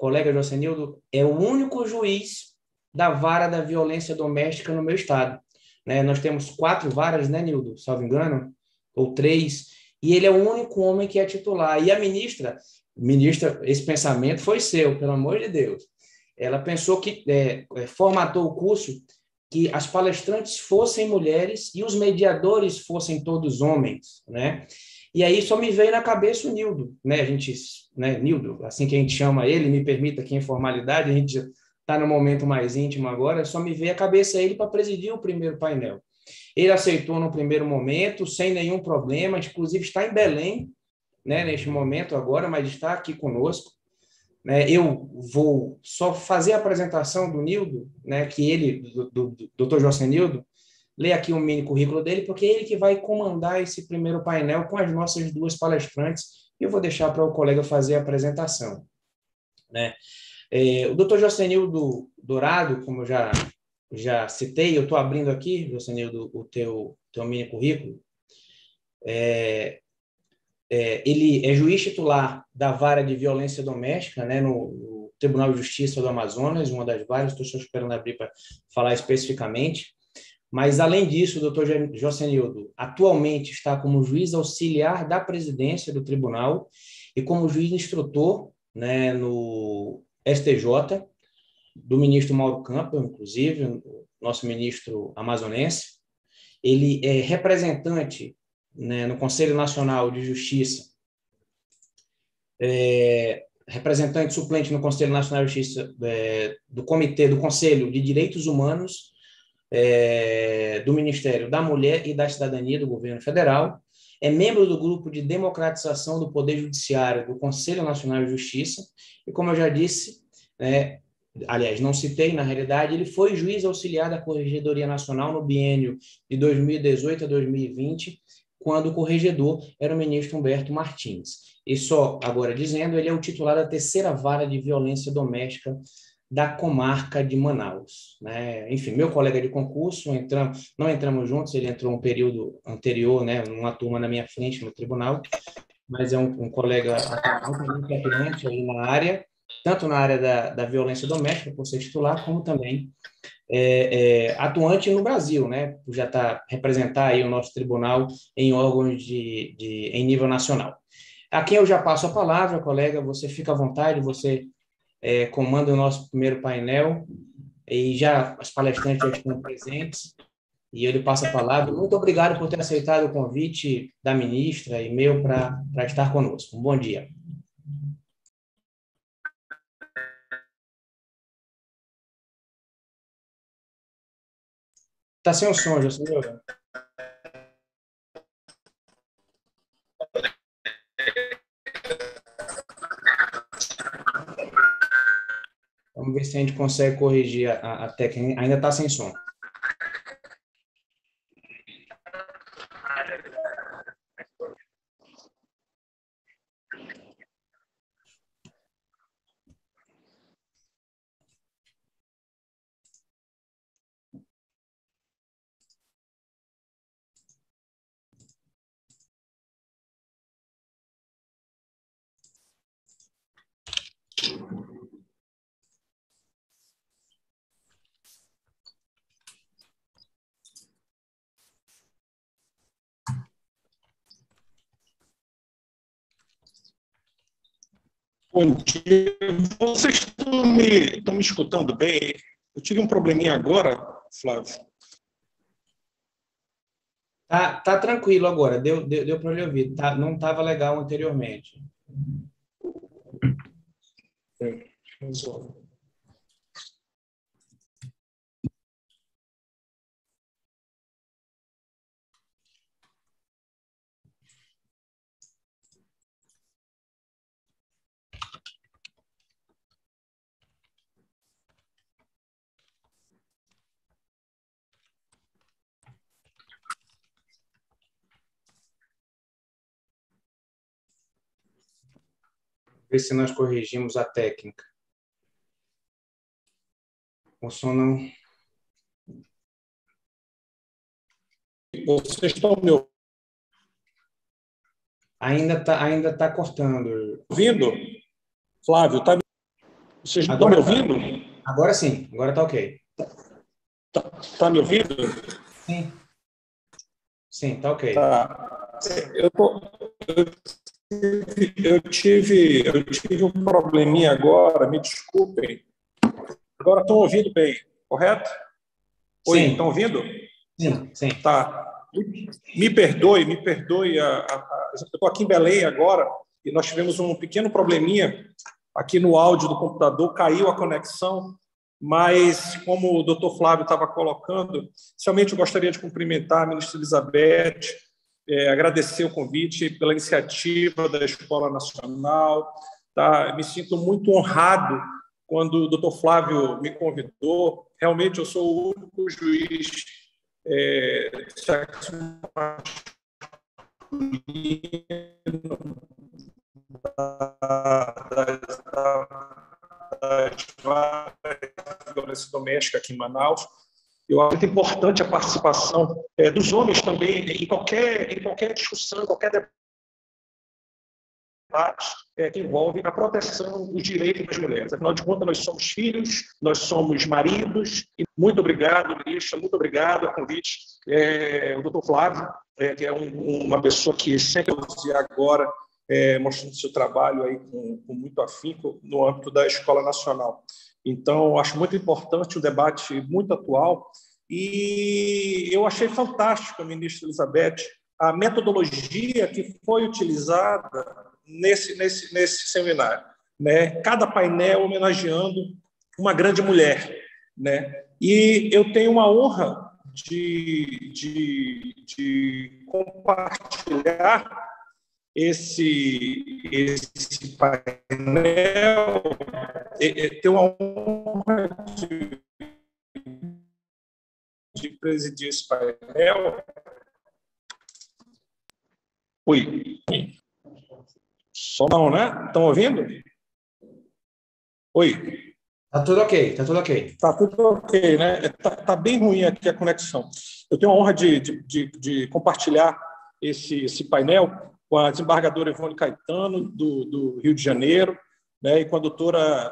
colega Josenildo, é o único juiz da vara da violência doméstica no meu estado. Né? Nós temos quatro varas, né, Nildo? Salvo engano, ou três, e ele é o único homem que é titular. E a ministra, ministra, esse pensamento foi seu, pelo amor de Deus. Ela pensou que é, é, formatou o curso que as palestrantes fossem mulheres e os mediadores fossem todos homens, né? E aí só me veio na cabeça o Nildo, né? A gente, né, Nildo, assim que a gente chama ele, me permita aqui em formalidade, a gente está no momento mais íntimo agora, só me veio a cabeça ele para presidir o primeiro painel. Ele aceitou no primeiro momento, sem nenhum problema, inclusive está em Belém, né, neste momento agora, mas está aqui conosco. Né, eu vou só fazer a apresentação do Nildo, né, que ele, do, do, do Dr. lê aqui um mini currículo dele, porque é ele que vai comandar esse primeiro painel com as nossas duas palestrantes, e eu vou deixar para o colega fazer a apresentação. Né? É, o doutor Josenildo Dourado, como eu já, já citei, eu estou abrindo aqui, Josenildo, o teu, teu mini currículo, é, é, ele é juiz titular da vara de violência doméstica né, no, no Tribunal de Justiça do Amazonas, uma das várias, estou só esperando abrir para falar especificamente. Mas, além disso, o doutor Josenildo atualmente está como juiz auxiliar da presidência do tribunal e como juiz instrutor né, no STJ, do ministro Mauro Campbell, inclusive, nosso ministro amazonense. Ele é representante né, no Conselho Nacional de Justiça, é, representante suplente no Conselho Nacional de Justiça é, do Comitê, do Conselho de Direitos Humanos é, do Ministério da Mulher e da Cidadania do Governo Federal, é membro do grupo de democratização do Poder Judiciário do Conselho Nacional de Justiça e, como eu já disse, né, aliás, não citei, na realidade, ele foi juiz auxiliar da Corregedoria Nacional no biênio de 2018 a 2020, quando o corregedor era o ministro Humberto Martins. E só agora dizendo, ele é o titular da terceira vara de violência doméstica da comarca de Manaus. Né? Enfim, meu colega de concurso, entramos, não entramos juntos, ele entrou um período anterior, né, numa turma na minha frente no tribunal, mas é um, um colega muito atuante aí na área, tanto na área da, da violência doméstica, por ser titular, como também é, é, atuante no Brasil, né, já está representar aí o nosso tribunal em órgãos de, de, em nível nacional. A quem eu já passo a palavra, colega, você fica à vontade, você é, comanda o nosso primeiro painel e já as palestrantes já estão presentes e ele passa a palavra. Muito obrigado por ter aceitado o convite da ministra e meu para estar conosco. Um bom dia. Está sem o som, José. Vamos ver se a gente consegue corrigir a, a técnica. Ainda está sem som. Bom dia. Vocês estão me, estão me escutando bem? Eu tive um probleminha agora, Flávio. Tá, tá tranquilo agora, deu, deu, deu para lhe ouvir. Tá, não estava legal anteriormente. Resolve. Ver se nós corrigimos a técnica. O som não. Vocês estão me Ainda está ainda tá cortando. ouvindo? Flávio, tá... vocês estão Agora me tá. ouvindo? Agora sim, agora está ok. Tá, tá me ouvindo? Sim. Sim, está ok. Tá. Eu, tô, eu, tive, eu tive um probleminha agora, me desculpem. Agora estão ouvindo bem, correto? Oi, Sim. estão ouvindo? Sim, sim. Tá. Me perdoe, me perdoe. A, a, a, eu estou aqui em Belém agora e nós tivemos um pequeno probleminha aqui no áudio do computador, caiu a conexão, mas como o doutor Flávio estava colocando, inicialmente eu gostaria de cumprimentar a ministra Elizabeth, é, agradecer o convite pela iniciativa da Escola Nacional. Tá? Me sinto muito honrado quando o doutor Flávio me convidou. Realmente eu sou o único juiz é, sexo masculino das, várias aqui em Manaus. Eu acho muito importante a participação é, dos homens também em qualquer, em qualquer discussão, qualquer debate é, que envolve a proteção dos direitos das mulheres. Afinal de contas, nós somos filhos, nós somos maridos. E muito obrigado, ministra, muito obrigado a convite. É, o doutor Flávio, é, que é um, uma pessoa que sempre e agora é, mostrando seu trabalho aí com, com muito afinco no âmbito da Escola Nacional. Então, acho muito importante o debate muito atual e eu achei fantástico, ministra Elizabeth, a metodologia que foi utilizada nesse, nesse, nesse seminário. Né? Cada painel homenageando uma grande mulher. Né? E eu tenho uma honra de, de, de compartilhar esse, esse painel, ter uma honra de, de presidir esse painel. Oi. Só não, né? Estão ouvindo? Oi. Tá tudo ok, tá tudo ok. Tá tudo ok, né? Tá, tá bem ruim aqui a conexão. Eu tenho a honra de, de, de, de compartilhar esse, esse painel com a desembargadora Ivone Caetano, do, do Rio de Janeiro, né, e com a doutora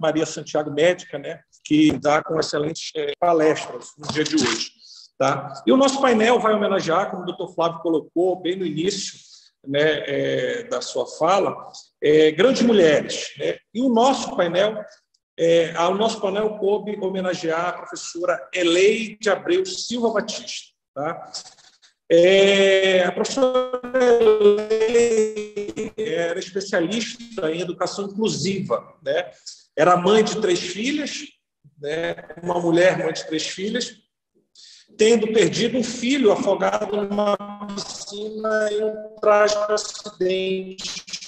Maria Santiago, médica, né, que dá com excelentes é, palestras no dia de hoje. Tá? E o nosso painel vai homenagear, como o doutor Flávio colocou bem no início né, é, da sua fala, é, grandes mulheres. Né? E o nosso painel é, ao nosso painel coube homenagear a professora Eleide Abreu Silva Batista. Tá? É, a professora Eleide era especialista em educação inclusiva. Né? Era mãe de três filhas, né? uma mulher mãe de três filhas, tendo perdido um filho afogado numa piscina em um trágico acidente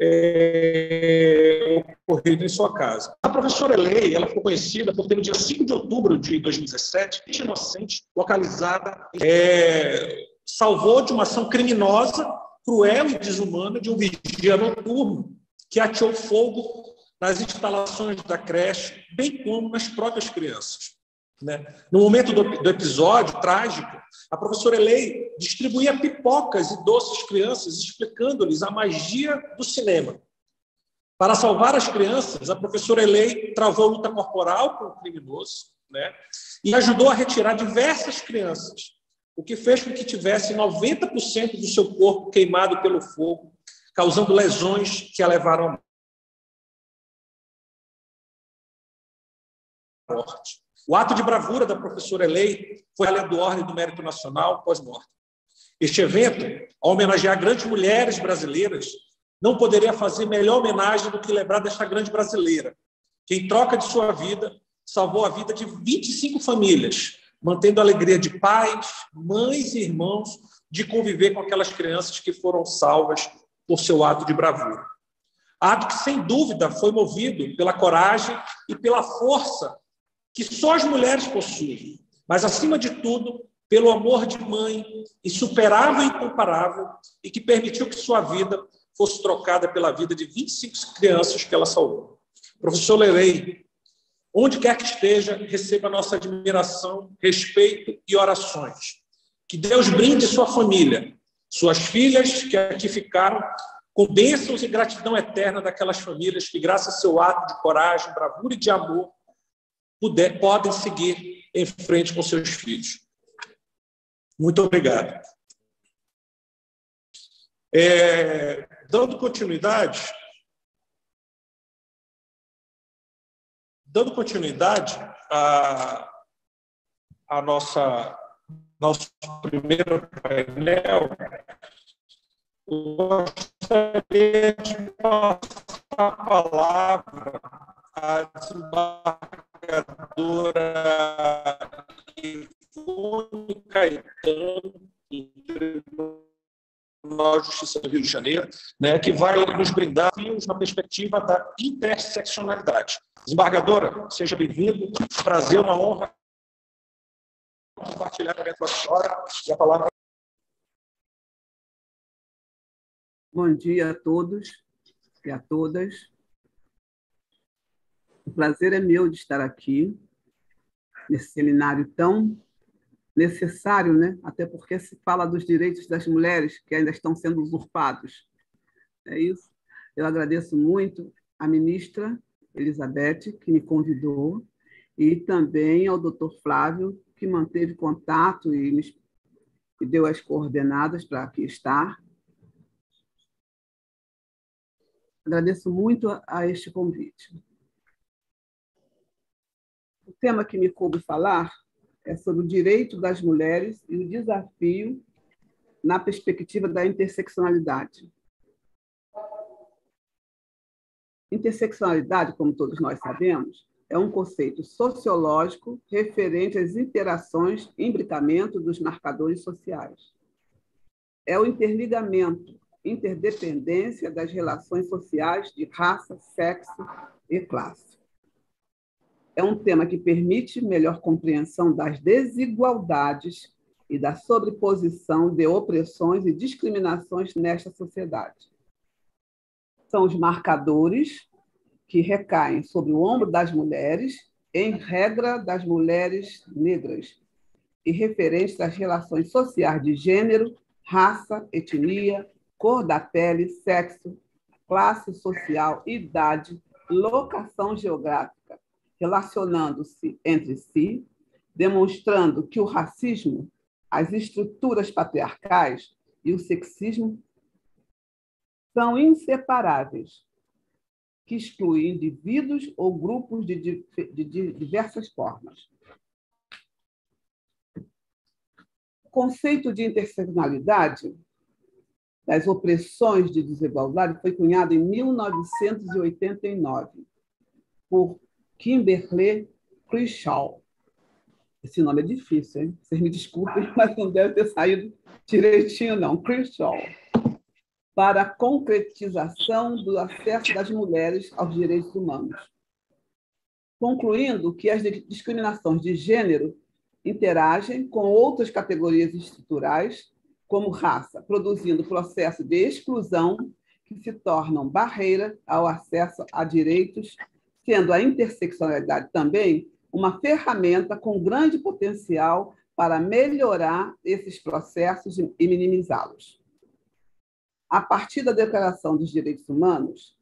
é, ocorrido em sua casa. A professora Lei, ela ficou conhecida por ter no dia 5 de outubro de 2017, inocente, localizada, é, salvou de uma ação criminosa, cruel e desumana de um vigia noturno que ateou fogo nas instalações da creche, bem como nas próprias crianças. Né? No momento do, do, episódio trágico, a professora Elei distribuía pipocas e doces crianças, explicando-lhes a magia do cinema. Para salvar as crianças, a professora Elei travou luta corporal com o criminoso né? e ajudou a retirar diversas crianças, o que fez com que tivesse 90% do seu corpo queimado pelo fogo, causando lesões que a levaram à morte. O ato de bravura da professora Elei foi a do Ordem do Mérito Nacional pós-morte. Este evento, ao homenagear grandes mulheres brasileiras, não poderia fazer melhor homenagem do que lembrar desta grande brasileira, que, em troca de sua vida, salvou a vida de 25 famílias, mantendo a alegria de pais, mães e irmãos de conviver com aquelas crianças que foram salvas por seu ato de bravura. Ato que, sem dúvida, foi movido pela coragem e pela força que só as mulheres possuem, mas, acima de tudo, pelo amor de mãe, insuperável e incomparável, e que permitiu que sua vida fosse trocada pela vida de 25 crianças que ela salvou. Professor Lerei, onde quer que esteja, receba nossa admiração, respeito e orações. Que Deus brinde sua família, suas filhas que aqui ficaram, com bênçãos e gratidão eterna daquelas famílias que, graças ao seu ato de coragem, bravura e de amor, puder, podem seguir em frente com seus filhos. Muito obrigado. É, dando continuidade, dando continuidade a, a nossa nosso primeiro painel, gostaria de passar a palavra à desembargadora Ivone Caetano, Tribunal de Justiça do Rio de Janeiro, né, que vai nos brindar na perspectiva da interseccionalidade. Desembargadora, seja bem-vindo. Prazer, uma honra compartilhar a minha história e a palavra. Bom dia a todos e a todas. O prazer é meu de estar aqui, nesse seminário tão necessário, né? até porque se fala dos direitos das mulheres que ainda estão sendo usurpados. É isso. Eu agradeço muito à ministra Elizabeth, que me convidou, e também ao doutor Flávio, que manteve contato e me deu as coordenadas para aqui estar. Agradeço muito a este convite. Tema que me coube falar é sobre o direito das mulheres e o desafio na perspectiva da interseccionalidade. Interseccionalidade, como todos nós sabemos, é um conceito sociológico referente às interações e imbricamento dos marcadores sociais. É o interligamento, interdependência das relações sociais de raça, sexo e classe. É um tema que permite melhor compreensão das desigualdades e da sobreposição de opressões e discriminações nesta sociedade. São os marcadores que recaem sobre o ombro das mulheres, em regra das mulheres negras, e referentes às relações sociais de gênero, raça, etnia, cor da pele, sexo, classe social, idade, locação geográfica, relacionando-se entre si, demonstrando que o racismo, as estruturas patriarcais e o sexismo são inseparáveis, que excluem indivíduos ou grupos de, diversas formas. O conceito de interseccionalidade das opressões de desigualdade foi cunhado em 1989 por Kimberly Crenshaw. Esse nome é difícil, hein? Vocês me desculpem, <laughs> mas não deve ter saído direitinho, não. Crenshaw para a concretização do acesso das mulheres aos direitos humanos. Concluindo que as discriminações de gênero interagem com outras categorias estruturais, como raça, produzindo processo de exclusão que se tornam barreira ao acesso a direitos, sendo a interseccionalidade também uma ferramenta com grande potencial para melhorar esses processos e minimizá-los a partir da Declaração dos Direitos Humanos,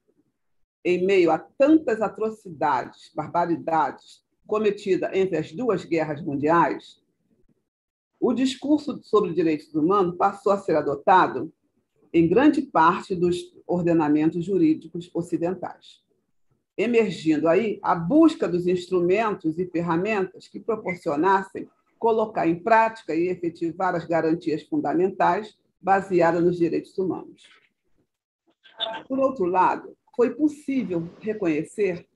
em meio a tantas atrocidades, barbaridades cometidas entre as duas guerras mundiais, o discurso sobre direitos humanos passou a ser adotado em grande parte dos ordenamentos jurídicos ocidentais. Emergindo aí a busca dos instrumentos e ferramentas que proporcionassem colocar em prática e efetivar as garantias fundamentais baseadas nos direitos humanos. Por outro lado, foi possível reconhecer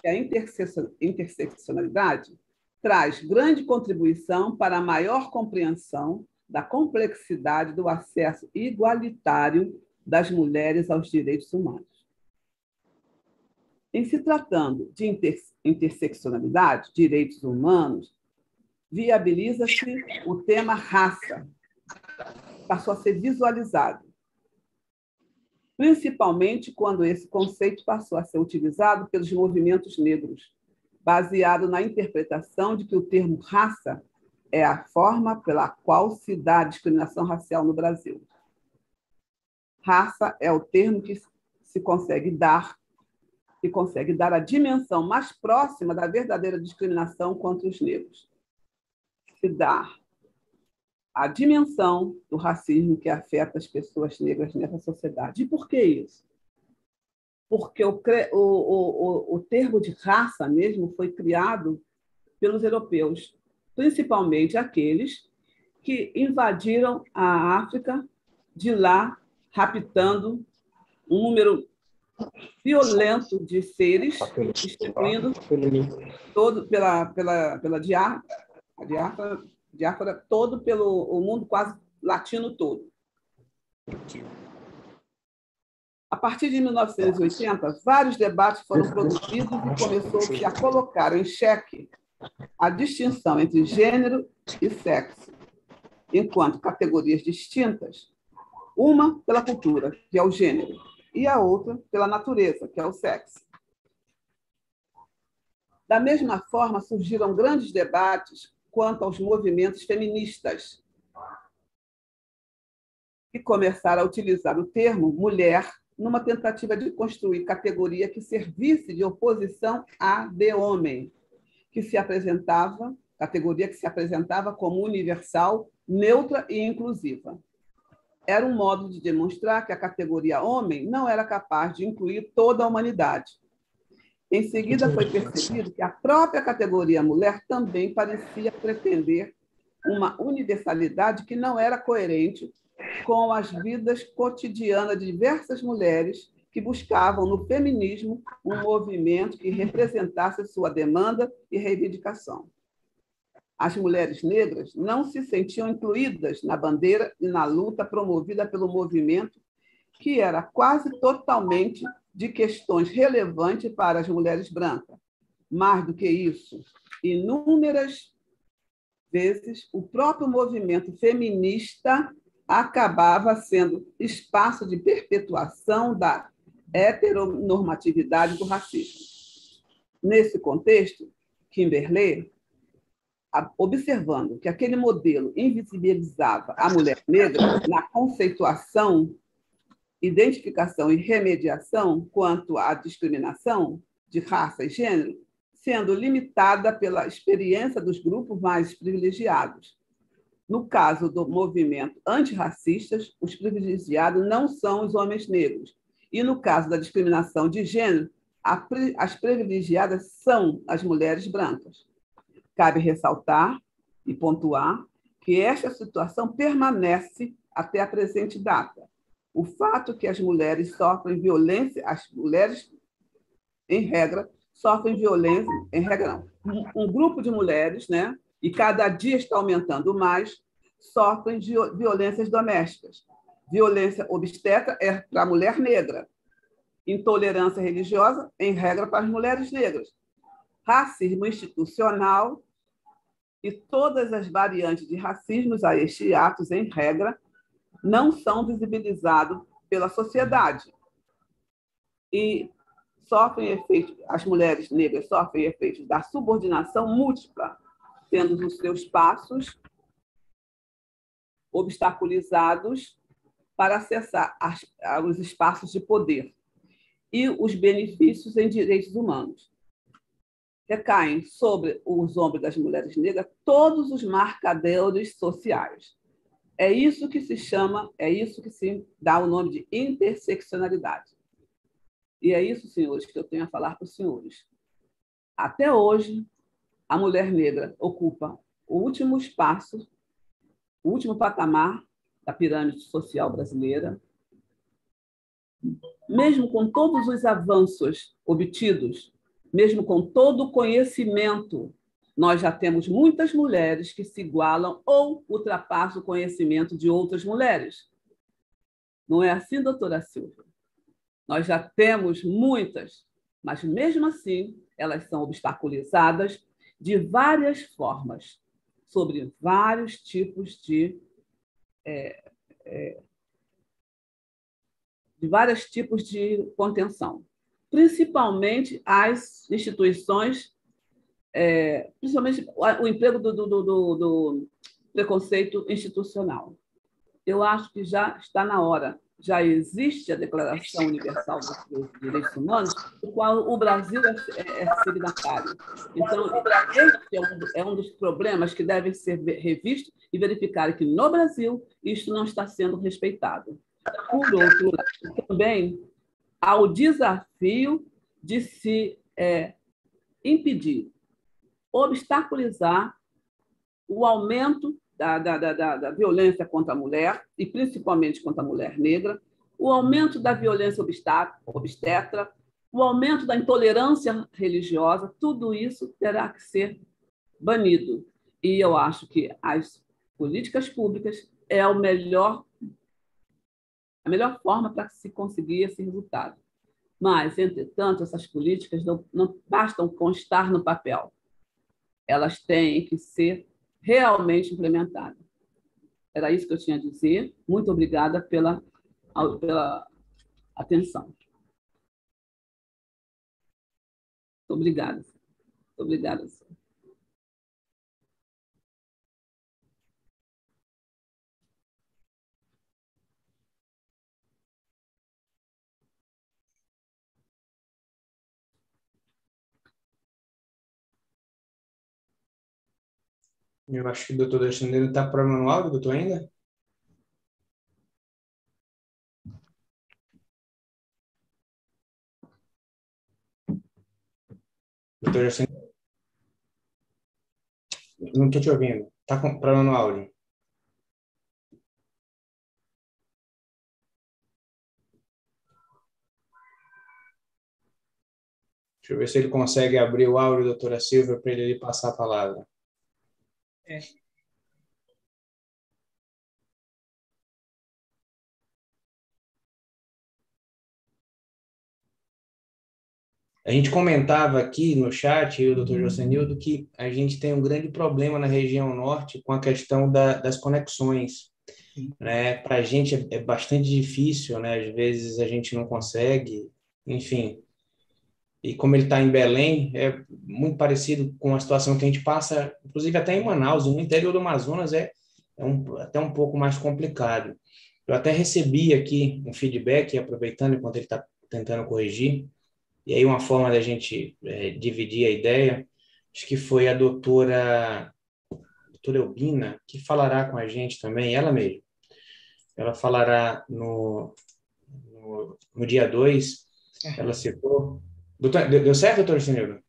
que a interseccionalidade traz grande contribuição para a maior compreensão da complexidade do acesso igualitário das mulheres aos direitos humanos. Em se tratando de interseccionalidade, direitos humanos, viabiliza-se o tema raça, passou a ser visualizado, principalmente quando esse conceito passou a ser utilizado pelos movimentos negros, baseado na interpretação de que o termo raça é a forma pela qual se dá a discriminação racial no Brasil. Raça é o termo que se consegue dar que consegue dar a dimensão mais próxima da verdadeira discriminação contra os negros. Se dá a dimensão do racismo que afeta as pessoas negras nessa sociedade. E por que isso? Porque o, o, o, o termo de raça mesmo foi criado pelos europeus, principalmente aqueles que invadiram a África de lá, raptando um número violento de seres, destruindo todo pela pela pela diáspora, diáspora todo pelo o mundo quase latino todo. A partir de 1980, vários debates foram produzidos e começou-se a colocar em xeque a distinção entre gênero e sexo, enquanto categorias distintas, uma pela cultura, que é o gênero, e a outra pela natureza, que é o sexo. Da mesma forma, surgiram grandes debates quanto aos movimentos feministas, que começaram a utilizar o termo mulher numa tentativa de construir categoria que servisse de oposição à de homem, que se apresentava, categoria que se apresentava como universal, neutra e inclusiva era um modo de demonstrar que a categoria homem não era capaz de incluir toda a humanidade. Em seguida, foi percebido que a própria categoria mulher também parecia pretender uma universalidade que não era coerente com as vidas cotidianas de diversas mulheres que buscavam no feminismo um movimento que representasse sua demanda e reivindicação as mulheres negras não se sentiam incluídas na bandeira e na luta promovida pelo movimento, que era quase totalmente de questões relevantes para as mulheres brancas. Mais do que isso, inúmeras vezes o próprio movimento feminista acabava sendo espaço de perpetuação da heteronormatividade do racismo. Nesse contexto, Kimberley observando que aquele modelo invisibilizava a mulher negra na conceituação, identificação e remediação quanto à discriminação de raça e gênero, sendo limitada pela experiência dos grupos mais privilegiados. No caso do movimento antirracistas, os privilegiados não são os homens negros. E no caso da discriminação de gênero, as privilegiadas são as mulheres brancas. Cabe ressaltar e pontuar que esta situação permanece até a presente data. O fato que as mulheres sofrem violência, as mulheres, em regra, sofrem violência, em regra não, um, grupo de mulheres, né, e cada dia está aumentando mais, sofrem violências domésticas. Violência obstetra é para a mulher negra. Intolerância religiosa, em regra, para as mulheres negras racismo institucional e todas as variantes de racismos a este atos, em regra, não são visibilizados pela sociedade. E sofrem efeitos, as mulheres negras sofrem efeitos da subordinação múltipla, tendo os seus passos obstaculizados para acessar as, os espaços de poder e os benefícios em direitos humanos recaem sobre os ombros das mulheres negras todos os marcadores sociais. É isso que se chama, é isso que se dá o nome de interseccionalidade. E é isso, senhores, que eu tenho a falar para os senhores. Até hoje, a mulher negra ocupa o último espaço, o último patamar da pirâmide social brasileira. Mesmo com todos os avanços obtidos, mesmo com todo o conhecimento, nós já temos muitas mulheres que se igualam ou ultrapassam o conhecimento de outras mulheres. Não é assim, doutora Silvia? Nós já temos muitas, mas mesmo assim elas são obstaculizadas de várias formas, sobre vários tipos de, é, é, de vários tipos de contenção, principalmente as instituições, é, principalmente o emprego do, do, do, do preconceito institucional. Eu acho que já está na hora já existe a Declaração Universal dos Direitos Humanos, do qual o Brasil é, é, é signatário. Então, este é um, é um, dos problemas que devem ser revistos e verificar que no Brasil isso não está sendo respeitado. Por outro lado, também há o desafio de se é, impedir, obstaculizar o aumento da, da, da, da, violência contra a mulher, e principalmente contra a mulher negra, o aumento da violência obstetra, o aumento da intolerância religiosa, tudo isso terá que ser banido. E eu acho que as políticas públicas é o melhor, a melhor forma para se conseguir esse resultado. Mas, entretanto, essas políticas não, não bastam constar no papel. Elas têm que ser realmente implementada. Era isso que eu tinha a dizer. Muito obrigada pela, pela atenção. Obrigada. Obrigada. Eu acho que o doutor Alexandre está para áudio, doutor, ainda? Doutor Alexandre? Não estou te ouvindo. Está problema no áudio. Deixa eu ver se ele consegue abrir o áudio, doutora Silvia, para ele passar a palavra. É. A gente comentava aqui no chat, eu e o Dr. Josenildo, que a gente tem um grande problema na região norte com a questão da, das conexões. Né? Para a gente é, é, bastante difícil, né? às vezes a gente não consegue, enfim e como ele está em Belém, é muito parecido com a situação que a gente passa, inclusive até em Manaus, no interior do Amazonas é, é um, até um pouco mais complicado. Eu até recebi aqui um feedback, aproveitando enquanto ele está tentando corrigir, e aí uma forma da gente é, dividir a ideia, acho que foi a doutora, doutora Elbina, que falará com a gente também, ela mesma. Ela falará no, no, no dia 2, ela citou Doutor, deu certo, doutor Chinelo?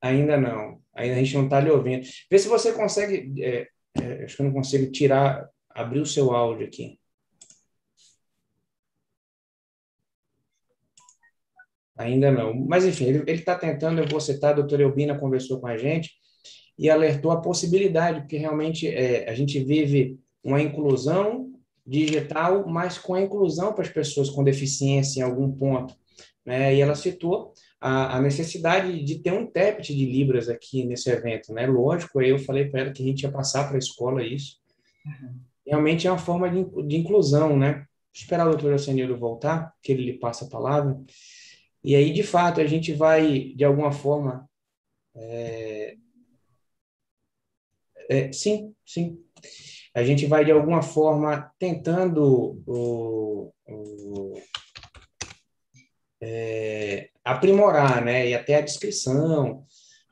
Ainda não. Ainda a gente não está lhe ouvindo. Vê se você consegue. É, é, acho que eu não consigo tirar, abrir o seu áudio aqui. Ainda não. Mas, enfim, ele está tentando, eu vou citar, a doutora Elbina conversou com a gente e alertou a possibilidade, porque realmente é, a gente vive uma inclusão digital, mas com a inclusão para as pessoas com deficiência em algum ponto. Né? E ela citou a, a necessidade de ter um intérprete de Libras aqui nesse evento. Né? Lógico, aí eu falei para ela que a gente ia passar para a escola isso. Uhum. Realmente é uma forma de, de inclusão, né? Esperar o doutor Arsenildo voltar, que ele lhe passa a palavra. E aí, de fato, a gente vai, de alguma forma, é... É, sim, sim a gente vai, de alguma forma, tentando o, o, é, aprimorar, né, e até a descrição,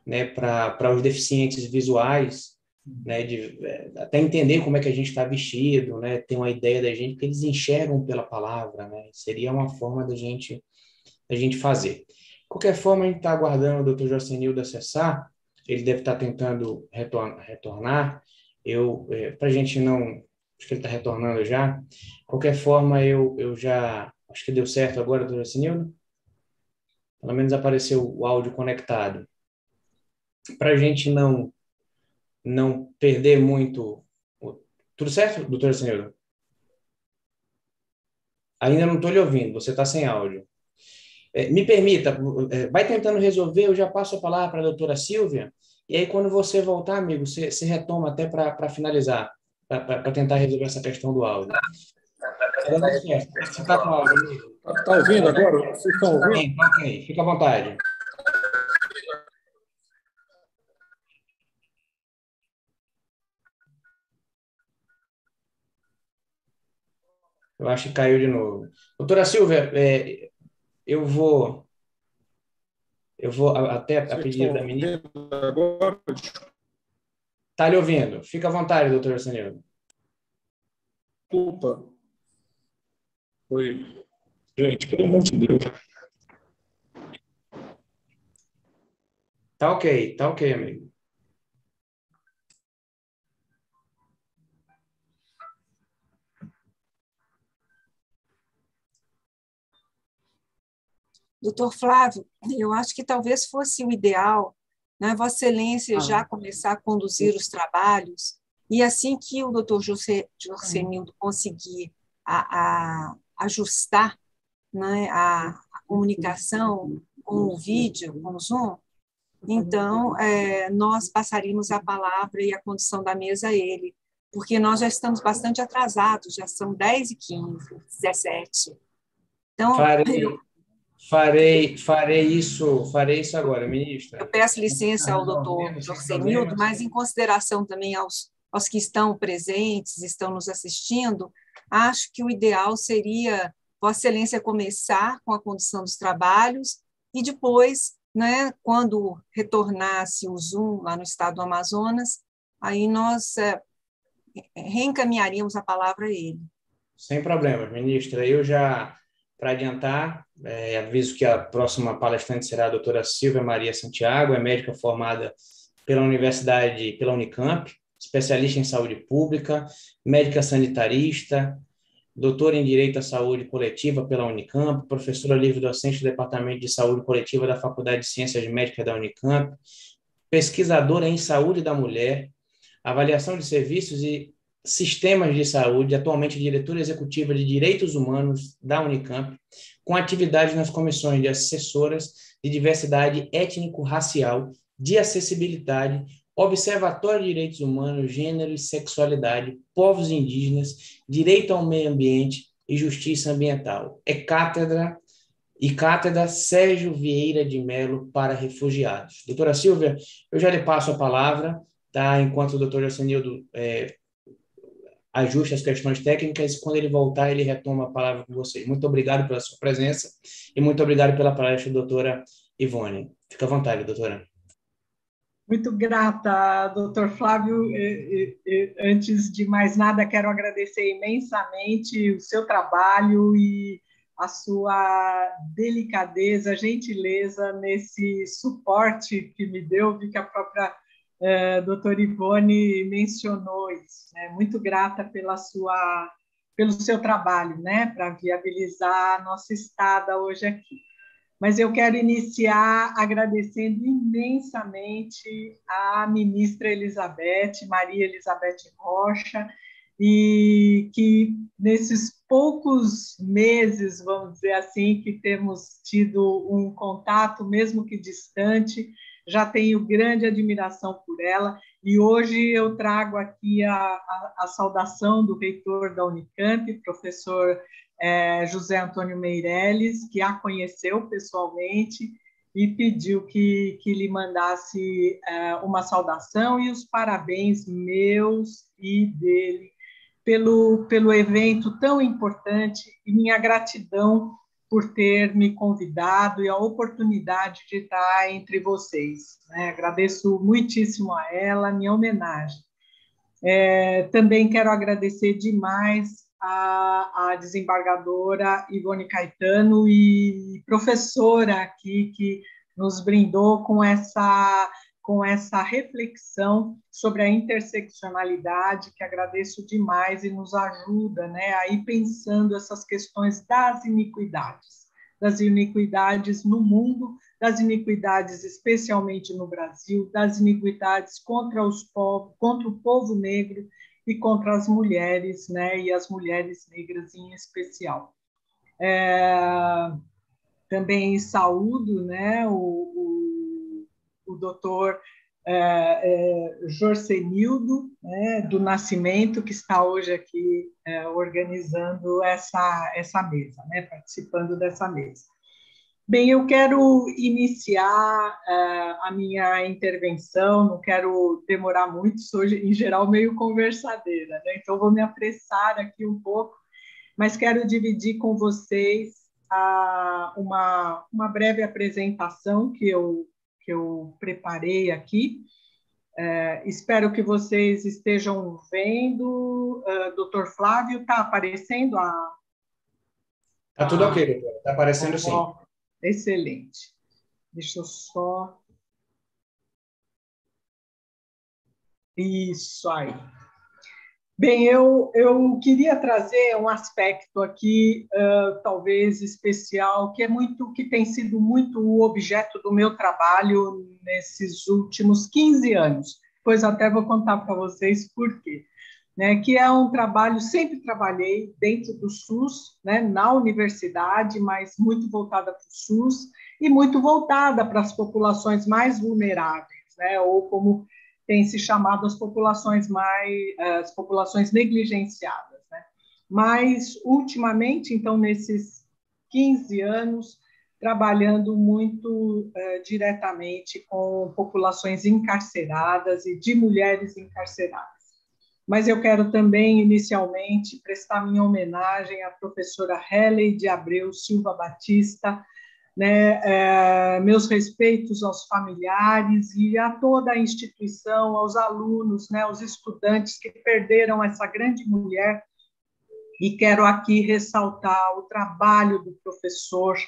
né, para os deficientes visuais, né, de é, até entender como é que a gente está vestido, né, ter uma ideia da gente, porque eles enxergam pela palavra, né, seria uma forma da gente, da gente fazer. De qualquer forma, a gente está aguardando o Dr. Jocenildo acessar, ele deve estar tá tentando retornar, retornar. Eu, é, para a gente não, acho que ele está retornando já, qualquer forma, eu, eu já, acho que deu certo agora, Dr. Jocenildo, pelo menos apareceu o áudio conectado. Para a gente não não perder muito. Tudo certo, doutora Senhora? Ainda não estou lhe ouvindo, você está sem áudio. É, me permita, é, vai tentando resolver, eu já passo a palavra para a doutora Silvia, e aí quando você voltar, amigo, você, você retoma até para finalizar, para tentar resolver essa questão do áudio. Você está com áudio, Está ouvindo agora? Vocês estão ouvindo? Ok, fica à vontade. Eu acho que caiu de novo. Doutora Silvia, é, eu vou. Eu vou até a pedido da menina. Agora? Está lhe ouvindo? Fica à vontade, doutora Sanildo. Desculpa. Oi. Gente, pelo amor de Deus. Tá ok, tá ok, amigo. Doutor Flávio, eu acho que talvez fosse o ideal, né, Vossa Excelência já começar a conduzir os trabalhos, e assim que o doutor Jorcenildo conseguir a, a, ajustar né, a, a, comunicação com o vídeo, com o Zoom, então é, nós passaríamos a palavra e a condução da mesa a ele, porque nós já estamos bastante atrasados, já são 10 e 15, 17. Então, Farei, Farei, farei isso, farei isso agora, ministra. Eu peço licença ao doutor Jorcenildo, mas em consideração também aos, aos que estão presentes, estão nos assistindo, acho que o ideal seria Vossa Excelência começar com a condição dos trabalhos e depois, né, quando retornasse o Zoom lá no estado do Amazonas, aí nós é, reencaminharíamos a palavra a ele. Sem problemas, ministra. Eu já para adiantar, é, aviso que a próxima palestrante será a doutora Silvia Maria Santiago, é médica formada pela Universidade, pela Unicamp, especialista em saúde pública, médica sanitarista, doutora em Direito à Saúde Coletiva pela Unicamp, professora livre-docente do Departamento de Saúde Coletiva da Faculdade de Ciências Médicas da Unicamp, pesquisadora em saúde da mulher, avaliação de serviços e sistemas de saúde, atualmente diretora executiva de Direitos Humanos da Unicamp, com atividade nas comissões de assessoras de diversidade étnico-racial, de acessibilidade, Observatório de Direitos Humanos, Gênero e Sexualidade, Povos Indígenas, Direito ao Meio Ambiente e Justiça Ambiental. É cátedra e cátedra Sérgio Vieira de Melo para refugiados. Doutora Silvia, eu já lhe passo a palavra, tá? enquanto o doutor Jacenildo é, ajuste as questões técnicas e quando ele voltar, ele retoma a palavra com vocês. Muito obrigado pela sua presença e muito obrigado pela palestra, doutora Ivone. Fica à vontade, doutora. Muito grata, doutor Flávio. Antes de mais nada, quero agradecer imensamente o seu trabalho e a sua delicadeza, gentileza nesse suporte que me deu. Vi que a própria é, doutora Ivone mencionou isso. Né? Muito grata pela sua, pelo seu trabalho, né? para viabilizar a nossa estada hoje aqui. Mas eu quero iniciar agradecendo imensamente à ministra Elizabeth, Maria Elizabeth Rocha, e que nesses poucos meses, vamos dizer assim, que temos tido um contato, mesmo que distante, já tenho grande admiração por ela. E hoje eu trago aqui a, a, a saudação do reitor da Unicamp, professor é, José Antônio Meirelles, que a conheceu pessoalmente e pediu que, que lhe mandasse é, uma saudação e os parabéns meus e dele pelo, pelo evento tão importante e minha gratidão por ter me convidado e a oportunidade de estar entre vocês. Né? Agradeço muitíssimo a ela, minha homenagem. É, também quero agradecer demais a, a, desembargadora Ivone Caetano e professora aqui que nos brindou com essa com essa reflexão sobre a interseccionalidade, que agradeço demais e nos ajuda né, a ir pensando essas questões das iniquidades, das iniquidades no mundo, das iniquidades especialmente no Brasil, das iniquidades contra, os povos, contra o povo negro e contra as mulheres, né, e as mulheres negras em especial. É, também saúdo né, o, o, o doutor é, é, Jorcenildo, né, do Nascimento, que está hoje aqui é, organizando essa, essa mesa, né, participando dessa mesa. Bem, eu quero iniciar uh, a minha intervenção, não quero demorar muito, sou em geral meio conversadeira, né? então vou me apressar aqui um pouco, mas quero dividir com vocês uh, uma, uma breve apresentação que eu, que eu preparei aqui. Uh, espero que vocês estejam vendo. Uh, doutor Flávio, está aparecendo a. Está tudo ok, doutor. Está aparecendo sim. Excelente. Deixa eu só. Isso aí. Bem, eu, eu queria trazer um aspecto aqui, uh, talvez especial, que é muito, que tem sido muito o objeto do meu trabalho nesses últimos 15 anos. Depois até vou contar para vocês por quê né, que é um trabalho, sempre trabalhei dentro do SUS, né, na universidade, mas muito voltada para o SUS e muito voltada para as populações mais vulneráveis, né, ou como tem se chamado as populações mais, as populações negligenciadas. Né. Mas, ultimamente, então, nesses 15 anos, trabalhando muito uh, diretamente com populações encarceradas e de mulheres encarceradas mas eu quero também, inicialmente, prestar minha homenagem à professora Helen de Abreu Silva Batista, né, é, meus respeitos aos familiares e a toda a instituição, aos alunos, né, aos estudantes que perderam essa grande mulher. E quero aqui ressaltar o trabalho do professor,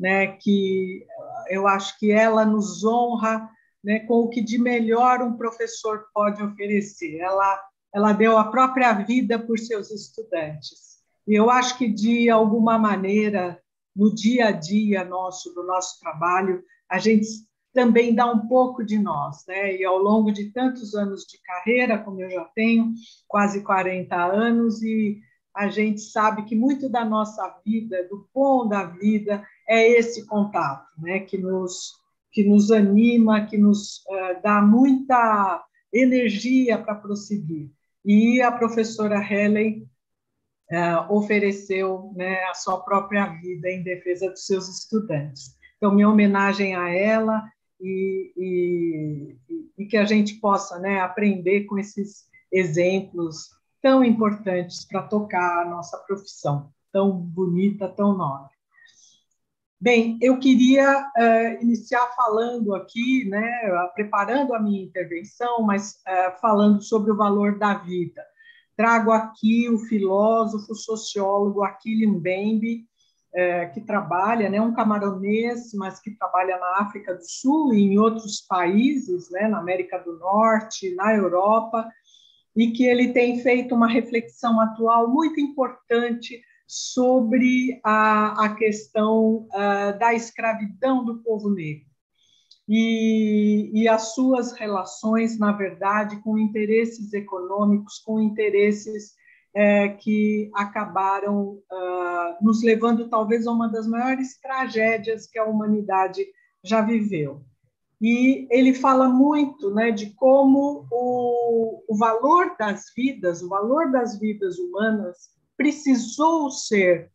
né, que eu acho que ela nos honra né, com o que de melhor um professor pode oferecer. Ela ela deu a própria vida por seus estudantes. E eu acho que, de alguma maneira, no dia a dia nosso, do nosso trabalho, a gente também dá um pouco de nós, né? E ao longo de tantos anos de carreira, como eu já tenho, quase 40 anos, e a gente sabe que muito da nossa vida, do bom da vida, é esse contato, né? Que nos que nos anima, que nos uh, dá muita energia para prosseguir e a professora Helen uh, ofereceu né, a sua própria vida em defesa dos seus estudantes. Então, minha homenagem a ela e, e, e que a gente possa né, aprender com esses exemplos tão importantes para tocar a nossa profissão, tão bonita, tão nobre. Bem, eu queria uh, iniciar falando aqui, né, preparando a minha intervenção, mas uh, falando sobre o valor da vida. Trago aqui o filósofo, sociólogo Achille Mbembe, uh, que trabalha, né, um camaronês, mas que trabalha na África do Sul e em outros países, né, na América do Norte, na Europa, e que ele tem feito uma reflexão atual muito importante sobre a, a questão uh, da escravidão do povo negro e, e, as suas relações, na verdade, com interesses econômicos, com interesses é, que acabaram uh, nos levando talvez a uma das maiores tragédias que a humanidade já viveu. E ele fala muito né, de como o, o valor das vidas, o valor das vidas humanas, precisou ser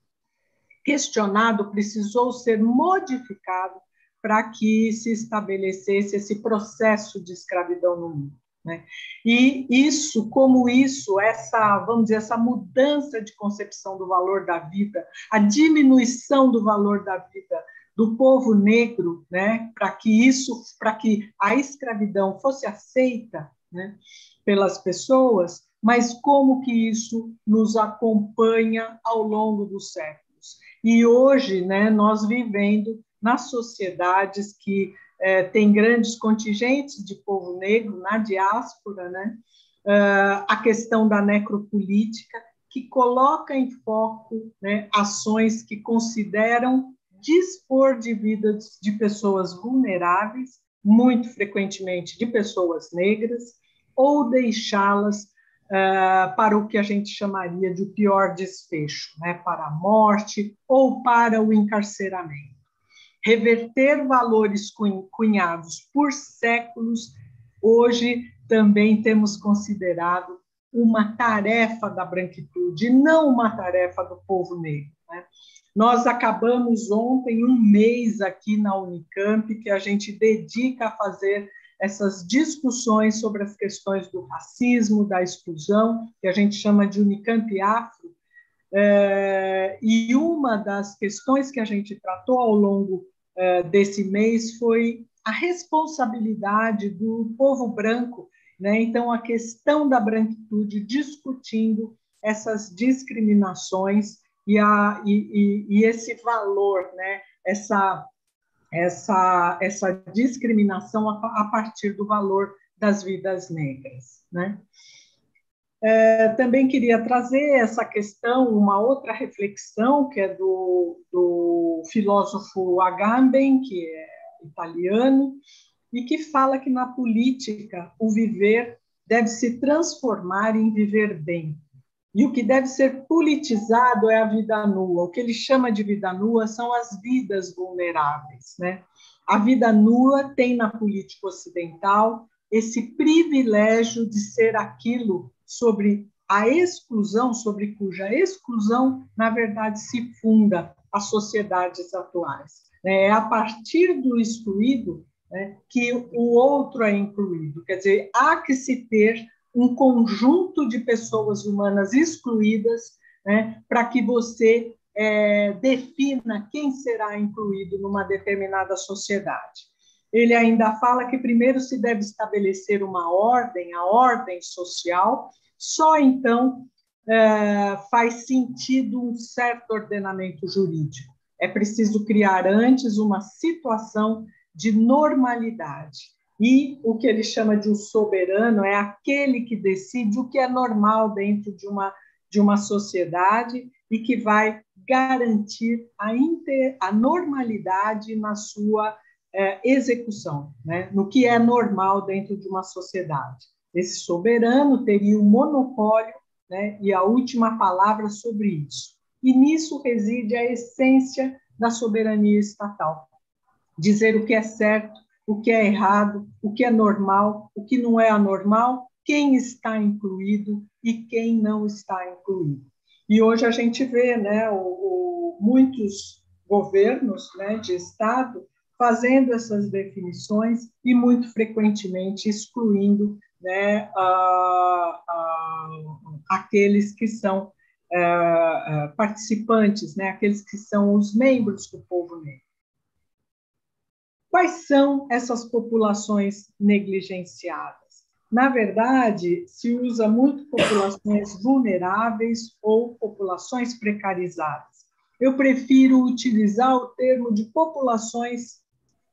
questionado, precisou ser modificado para que se estabelecesse esse processo de escravidão no mundo. Né? E isso, como isso, essa, vamos dizer, essa mudança de concepção do valor da vida, a diminuição do valor da vida do povo negro, né, para que isso, para que a escravidão fosse aceita, né, pelas pessoas, mas como que isso nos acompanha ao longo dos séculos. E hoje, né, nós vivendo nas sociedades que é, têm grandes contingentes de povo negro na diáspora, né, uh, a questão da necropolítica, que coloca em foco né, ações que consideram dispor de vidas de pessoas vulneráveis, muito frequentemente de pessoas negras, ou deixá-las uh, para o que a gente chamaria de pior desfecho, né, para a morte ou para o encarceramento. Reverter valores cunhados por séculos, hoje também temos considerado uma tarefa da branquitude, não uma tarefa do povo negro. Né? Nós acabamos ontem um mês aqui na Unicamp que a gente dedica a fazer essas discussões sobre as questões do racismo, da exclusão, que a gente chama de Unicamp Afro. É, e uma das questões que a gente tratou ao longo é, desse mês foi a responsabilidade do povo branco. Né? Então, a questão da branquitude, discutindo essas discriminações e, a, e, e, e esse valor, né? essa essa, essa discriminação a, a partir do valor das vidas negras. Né? É, também queria trazer essa questão, uma outra reflexão, que é do, do filósofo Agamben, que é italiano, e que fala que na política o viver deve se transformar em viver bem. E o que deve ser politizado é a vida nua. O que ele chama de vida nua são as vidas vulneráveis. Né? A vida nua tem na política ocidental esse privilégio de ser aquilo sobre a exclusão, sobre cuja exclusão, na verdade, se funda as sociedades atuais. Né? É a partir do excluído né, que o outro é incluído. Quer dizer, há que se ter um conjunto de pessoas humanas excluídas, né, para que você é, defina quem será incluído numa determinada sociedade. Ele ainda fala que primeiro se deve estabelecer uma ordem, a ordem social, só então é, faz sentido um certo ordenamento jurídico. É preciso criar antes uma situação de normalidade. E o que ele chama de um soberano é aquele que decide o que é normal dentro de uma, de uma sociedade e que vai garantir a, inter, a normalidade na sua é, execução, né? no que é normal dentro de uma sociedade. Esse soberano teria o um monopólio né? e a última palavra sobre isso. E nisso reside a essência da soberania estatal. Dizer o que é certo o que é errado, o que é normal, o que não é anormal, quem está incluído e quem não está incluído. E hoje a gente vê né, o, o, muitos governos né, de Estado fazendo essas definições e muito frequentemente excluindo né, a, a, aqueles que são é, participantes, né, aqueles que são os membros do povo negro. Quais são essas populações negligenciadas? Na verdade, se usa muito populações vulneráveis ou populações precarizadas. Eu prefiro utilizar o termo de populações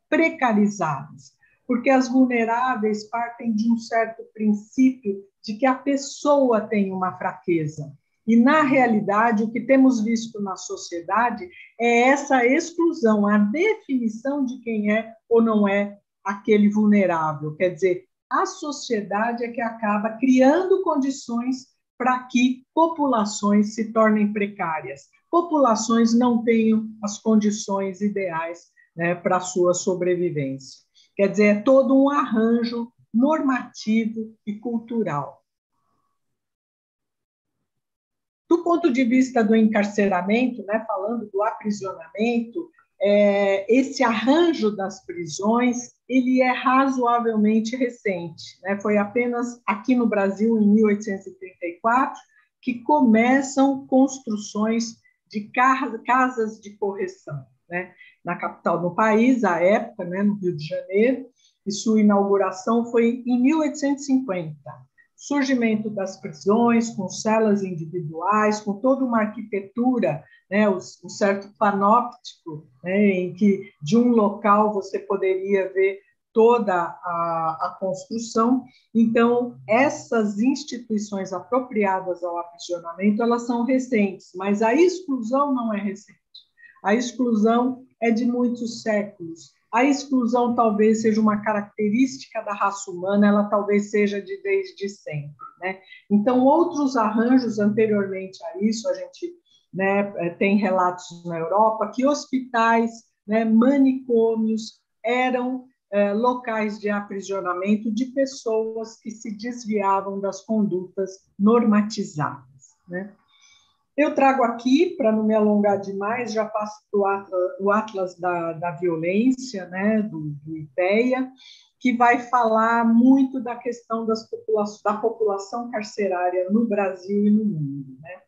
precarizadas, porque as vulneráveis partem de um certo princípio de que a pessoa tem uma fraqueza. E, na realidade, o que temos visto na sociedade é essa exclusão, a definição de quem é ou não é aquele vulnerável. Quer dizer, a sociedade é que acaba criando condições para que populações se tornem precárias, populações não tenham as condições ideais né, para sua sobrevivência. Quer dizer, é todo um arranjo normativo e cultural. Do ponto de vista do encarceramento, né, falando do aprisionamento, é, esse arranjo das prisões ele é razoavelmente recente. Né? Foi apenas aqui no Brasil, em 1834, que começam construções de casas de correção. Né? Na capital do país, à época, né, no Rio de Janeiro, e sua inauguração foi em 1850 surgimento das prisões, com celas individuais, com toda uma arquitetura, né, um certo panóptico, né, em que de um local você poderia ver toda a, a, construção. Então, essas instituições apropriadas ao aprisionamento, elas são recentes, mas a exclusão não é recente. A exclusão é de muitos séculos. A exclusão talvez seja uma característica da raça humana, ela talvez seja de desde sempre. Né? Então, outros arranjos anteriormente a isso, a gente né, é, tem relatos na Europa que hospitais, né, manicômios eram é, locais de aprisionamento de pessoas que se desviavam das condutas normatizadas. Né? Eu trago aqui, para não me alongar demais, já passo para o Atlas da, da Violência, né, do, do IPEA, que vai falar muito da questão das popula da população carcerária no Brasil e no mundo. Né?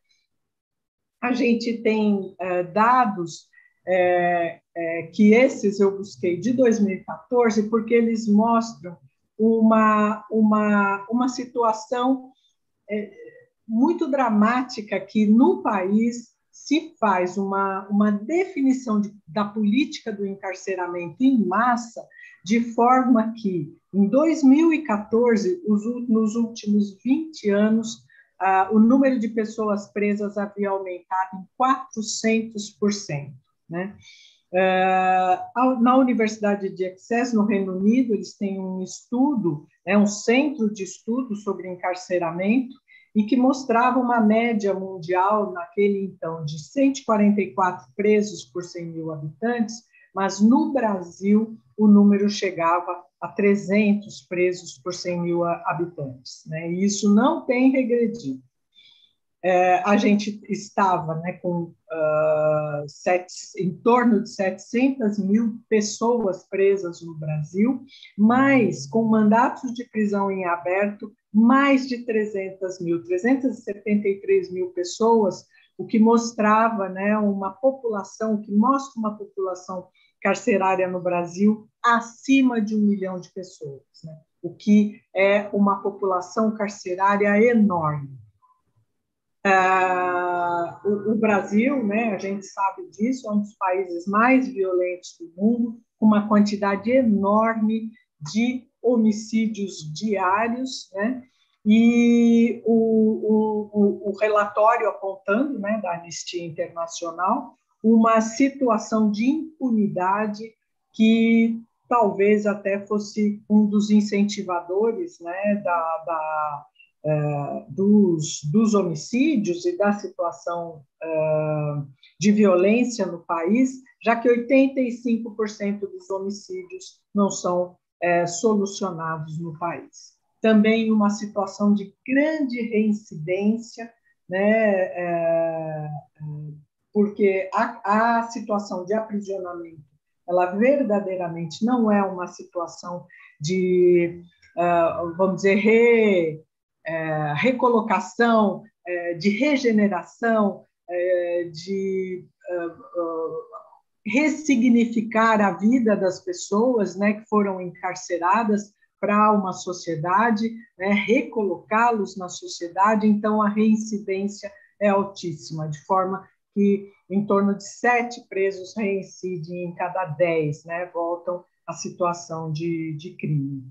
A gente tem é, dados é, é, que esses eu busquei de 2014, porque eles mostram uma, uma, uma situação é, muito dramática que no país se faz uma, uma definição de, da política do encarceramento em massa, de forma que, em 2014, os, nos últimos 20 anos, ah, o número de pessoas presas havia aumentado em 400%. Né? Uh, na Universidade de Essex, no Reino Unido, eles têm um estudo, é um centro de estudo sobre encarceramento, e que mostrava uma média mundial, naquele então, de 144 presos por 100 mil habitantes, mas no Brasil o número chegava a 300 presos por 100 mil habitantes. Né? E isso não tem regredido. É, a gente estava né, com uh, sete, em torno de 700 mil pessoas presas no Brasil, mas com mandatos de prisão em aberto mais de 300 mil, 373 mil pessoas, o que mostrava né, uma população, que mostra uma população carcerária no Brasil acima de um milhão de pessoas, né? o que é uma população carcerária enorme. Uh, o, o, Brasil, né, a gente sabe disso, é um dos países mais violentos do mundo, com uma quantidade enorme de homicídios diários, né? E o, o, o relatório apontando, né, da Anistia Internacional, uma situação de impunidade que talvez até fosse um dos incentivadores, né, da, da é, dos, dos homicídios e da situação é, de violência no país, já que 85% dos homicídios não são é, solucionados no país. Também uma situação de grande reincidência, né, é, é, porque a, a situação de aprisionamento, ela verdadeiramente não é uma situação de, uh, vamos dizer, re, uh, recolocação, de regeneração, de ressignificar a vida das pessoas né, que foram encarceradas para uma sociedade, né, recolocá-los na sociedade, então a reincidência é altíssima, de forma que em torno de sete presos reincidem em cada dez, né, voltam à situação de, de crime.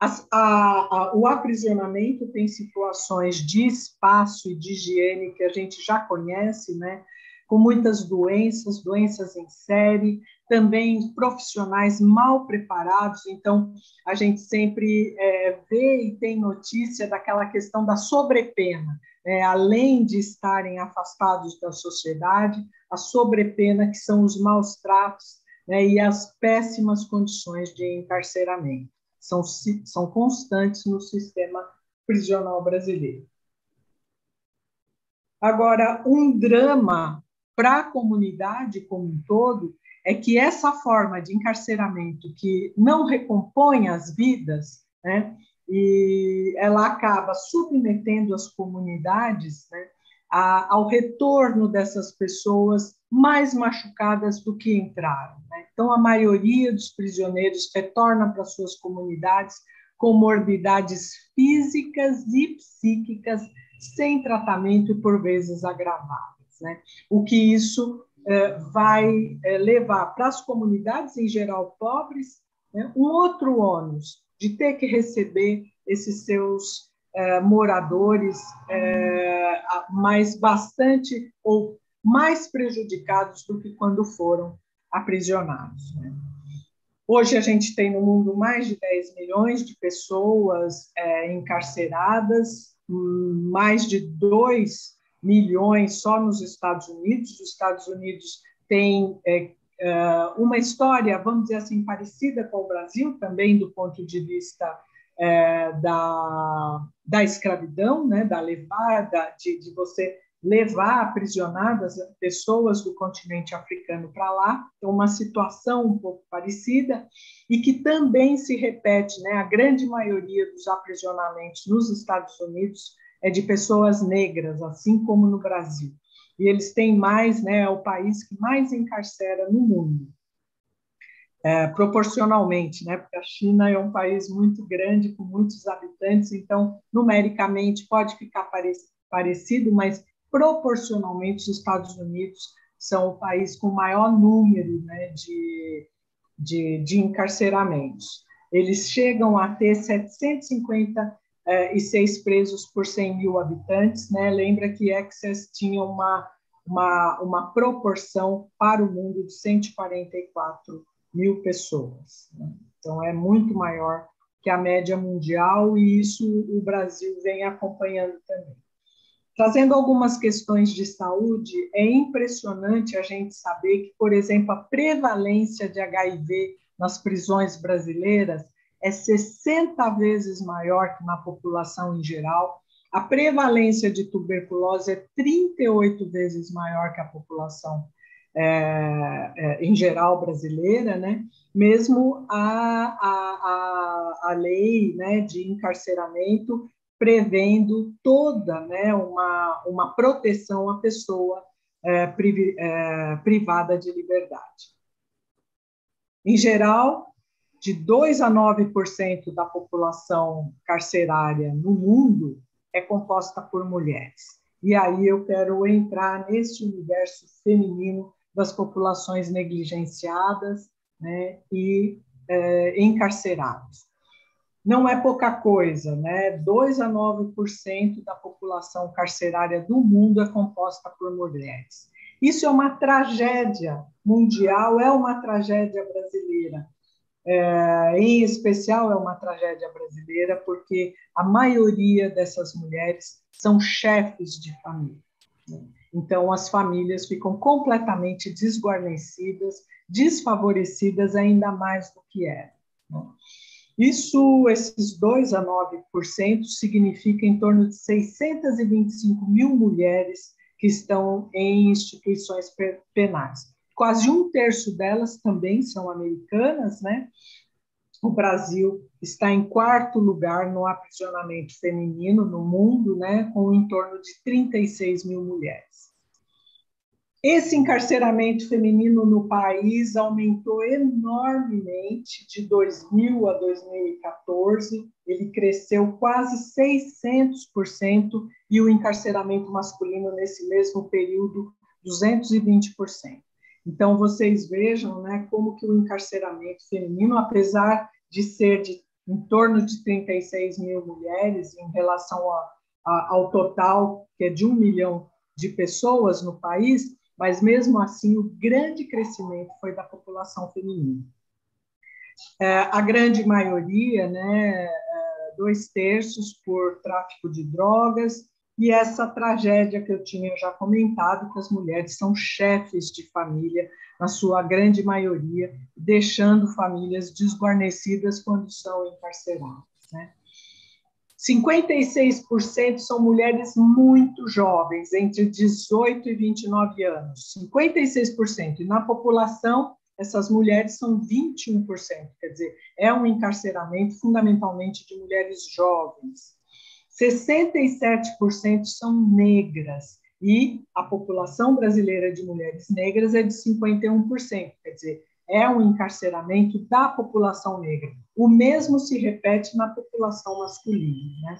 As, a, a, o aprisionamento tem situações de espaço e de higiene que a gente já conhece, né, com muitas doenças, doenças em série, também profissionais mal preparados. Então, a gente sempre é, vê e tem notícia daquela questão da sobrepena, é, além de estarem afastados da sociedade, a sobrepena, que são os maus tratos né, e as péssimas condições de encarceramento. São, são constantes no sistema prisional brasileiro. Agora, um drama para a comunidade como um todo é que essa forma de encarceramento que não recompõe as vidas, né, e ela acaba submetendo as comunidades né, a, ao retorno dessas pessoas mais machucadas do que entraram. Né? Então, a maioria dos prisioneiros retorna para suas comunidades comorbidades físicas e psíquicas sem tratamento e por vezes agravadas. Né? O que isso eh, vai eh, levar para as comunidades em geral pobres né, um outro ônus de ter que receber esses seus eh, moradores mais bastante ou mais prejudicados do que quando foram aprisionados. Né? Hoje a gente tem no mundo mais de 10 milhões de pessoas é, encarceradas, mais de 2 milhões só nos Estados Unidos. Os Estados Unidos têm é, é, uma história, vamos dizer assim, parecida com o Brasil, também do ponto de vista é, da, da escravidão, né, da levada, de, de você levar aprisionadas pessoas do continente africano para lá, então uma situação um pouco parecida e que também se repete, né? A grande maioria dos aprisionamentos nos Estados Unidos é de pessoas negras, assim como no Brasil. E eles têm mais, né? É o país que mais encarcera no mundo. É, proporcionalmente, né? Porque a China é um país muito grande, com muitos habitantes, então, numericamente, pode ficar parecido, mas proporcionalmente, os Estados Unidos são o país com maior número né, de, de, de encarceramentos. Eles chegam a ter 756 presos por 100 mil habitantes. Né? Lembra que Excess tinha uma, uma, uma proporção para o mundo de 144 mil pessoas. Né? Então, é muito maior que a média mundial, e isso o Brasil vem acompanhando também. Trazendo algumas questões de saúde, é impressionante a gente saber que, por exemplo, a prevalência de HIV nas prisões brasileiras é 60 vezes maior que na população em geral. A prevalência de tuberculose é 38 vezes maior que a população é, é, em geral brasileira, né? Mesmo a, a, a, a lei né, de encarceramento prevendo toda né, uma, uma proteção à pessoa é, privi, é, privada de liberdade. Em geral, de 2 a 9% da população carcerária no mundo é composta por mulheres. E aí eu quero entrar nesse universo feminino das populações negligenciadas né, e é, encarceradas não é pouca coisa, né? 2 a 9% da população carcerária do mundo é composta por mulheres. Isso é uma tragédia mundial, é uma tragédia brasileira. É, em especial, é uma tragédia brasileira, porque a maioria dessas mulheres são chefes de família. Né? Então, as famílias ficam completamente desguarnecidas, desfavorecidas ainda mais do que eram. Né? Isso, esses 2 a 9%, significa em torno de 625 mil mulheres que estão em instituições penais. Quase um terço delas também são americanas, né? O Brasil está em quarto lugar no aprisionamento feminino no mundo, né? Com em torno de 36 mil mulheres. Esse encarceramento feminino no país aumentou enormemente de 2000 a 2014, ele cresceu quase 600%, e o encarceramento masculino nesse mesmo período, 220%. Então, vocês vejam né, como que o encarceramento feminino, apesar de ser de em torno de 36 mil mulheres em relação a, a, ao total, que é de um milhão de pessoas no país, mas mesmo assim o grande crescimento foi da população feminina. É, a grande maioria, né, é, dois terços por tráfico de drogas, e essa tragédia que eu tinha já comentado, que as mulheres são chefes de família, na sua grande maioria, deixando famílias desguarnecidas quando são encarceradas. Né? 56% são mulheres muito jovens, entre 18 e 29 anos. 56%. E na população, essas mulheres são 21%. Quer dizer, é um encarceramento fundamentalmente de mulheres jovens. 67% são negras. E a população brasileira de mulheres negras é de 51%. Quer dizer, é um encarceramento da população negra. O mesmo se repete na população masculina. Né?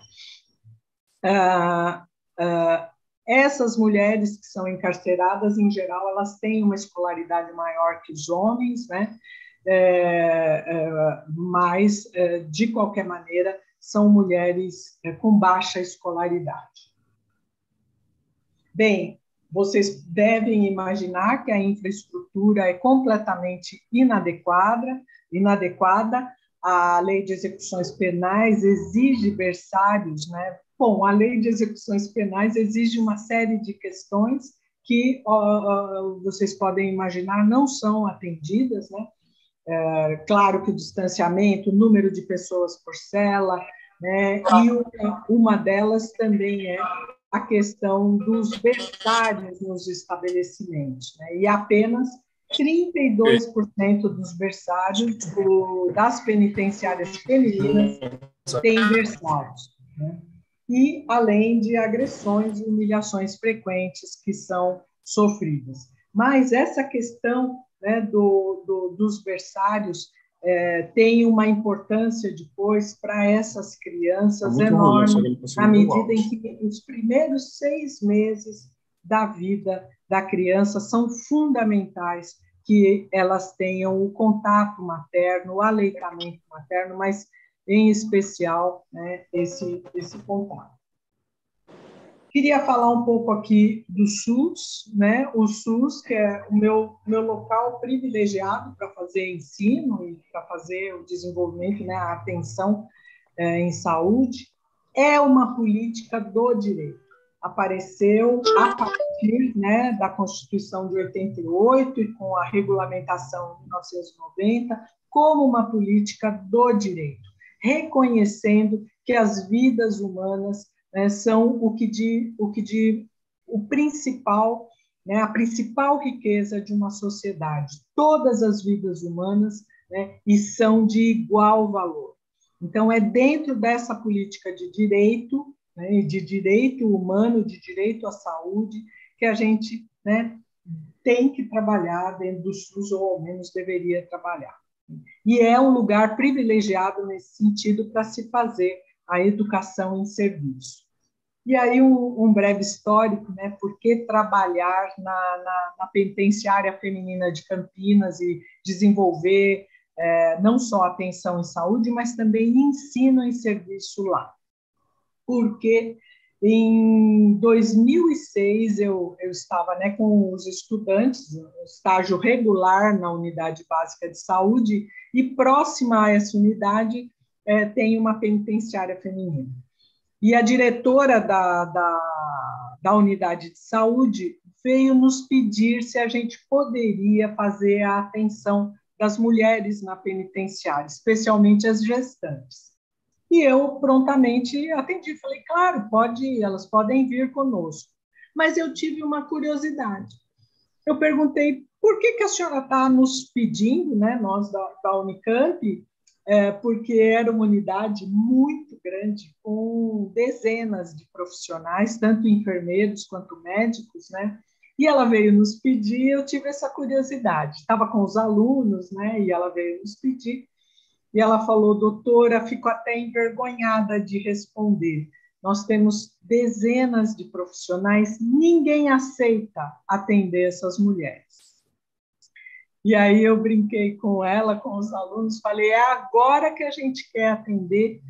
Ah, ah, essas mulheres que são encarceradas, em geral, elas têm uma escolaridade maior que os homens, né? É, é, mas, é, de qualquer maneira, são mulheres é, com baixa escolaridade. Bem, vocês devem imaginar que a infraestrutura é completamente inadequada, inadequada. A lei de execuções penais exige berçários, né? Bom, a lei de execuções penais exige uma série de questões que vocês podem imaginar não são atendidas, né? É, claro que o distanciamento, o número de pessoas por cela, né? E uma, uma delas também é a questão dos berçários nos estabelecimentos, né? e apenas 32% dos berçários do, das penitenciárias femininas têm berçários. Né? E além de agressões e humilhações frequentes que são sofridas. Mas essa questão né, do, do, dos berçários é, tem uma importância depois para essas crianças é enorme, na medida em que os primeiros seis meses da vida da criança são fundamentais que elas tenham o contato materno, o aleitamento materno, mas em especial né, esse, esse contato. Queria falar um pouco aqui do SUS, né? O SUS, que é o meu, meu local privilegiado para fazer ensino e para fazer o desenvolvimento, né? a atenção é, em saúde, é uma política do direito. Apareceu a partir né, da Constituição de 88 e com a regulamentação de 1990 como uma política do direito, reconhecendo que as vidas humanas né, são o que de o que de o principal né, a principal riqueza de uma sociedade. Todas as vidas humanas né, e são de igual valor. Então é dentro dessa política de direito né, de direito humano de direito à saúde que a gente né, tem que trabalhar dentro do SUS ou ao menos deveria trabalhar. E é um lugar privilegiado nesse sentido para se fazer a educação em serviço. E aí um, um breve histórico, né? Por que trabalhar na, na, na, penitenciária feminina de Campinas e desenvolver é, não só atenção em saúde, mas também ensino em serviço lá? Porque em 2006 eu, eu estava né, com os estudantes, estágio regular na unidade básica de saúde e próxima a essa unidade é, tem uma penitenciária feminina. E a diretora da, da, da unidade de saúde veio nos pedir se a gente poderia fazer a atenção das mulheres na penitenciária, especialmente as gestantes. E eu prontamente atendi, falei, claro, pode, elas podem vir conosco. Mas eu tive uma curiosidade. Eu perguntei por que, que a senhora está nos pedindo, né, nós da, da Unicamp, é, porque era uma unidade muito grande, com dezenas de profissionais, tanto enfermeiros quanto médicos, né? E ela veio nos pedir, eu tive essa curiosidade. Estava com os alunos, né? E ela veio nos pedir. E ela falou, doutora, fico até envergonhada de responder. Nós temos dezenas de profissionais, ninguém aceita atender essas mulheres. E aí eu brinquei com ela, com os alunos, falei: é agora que a gente quer atender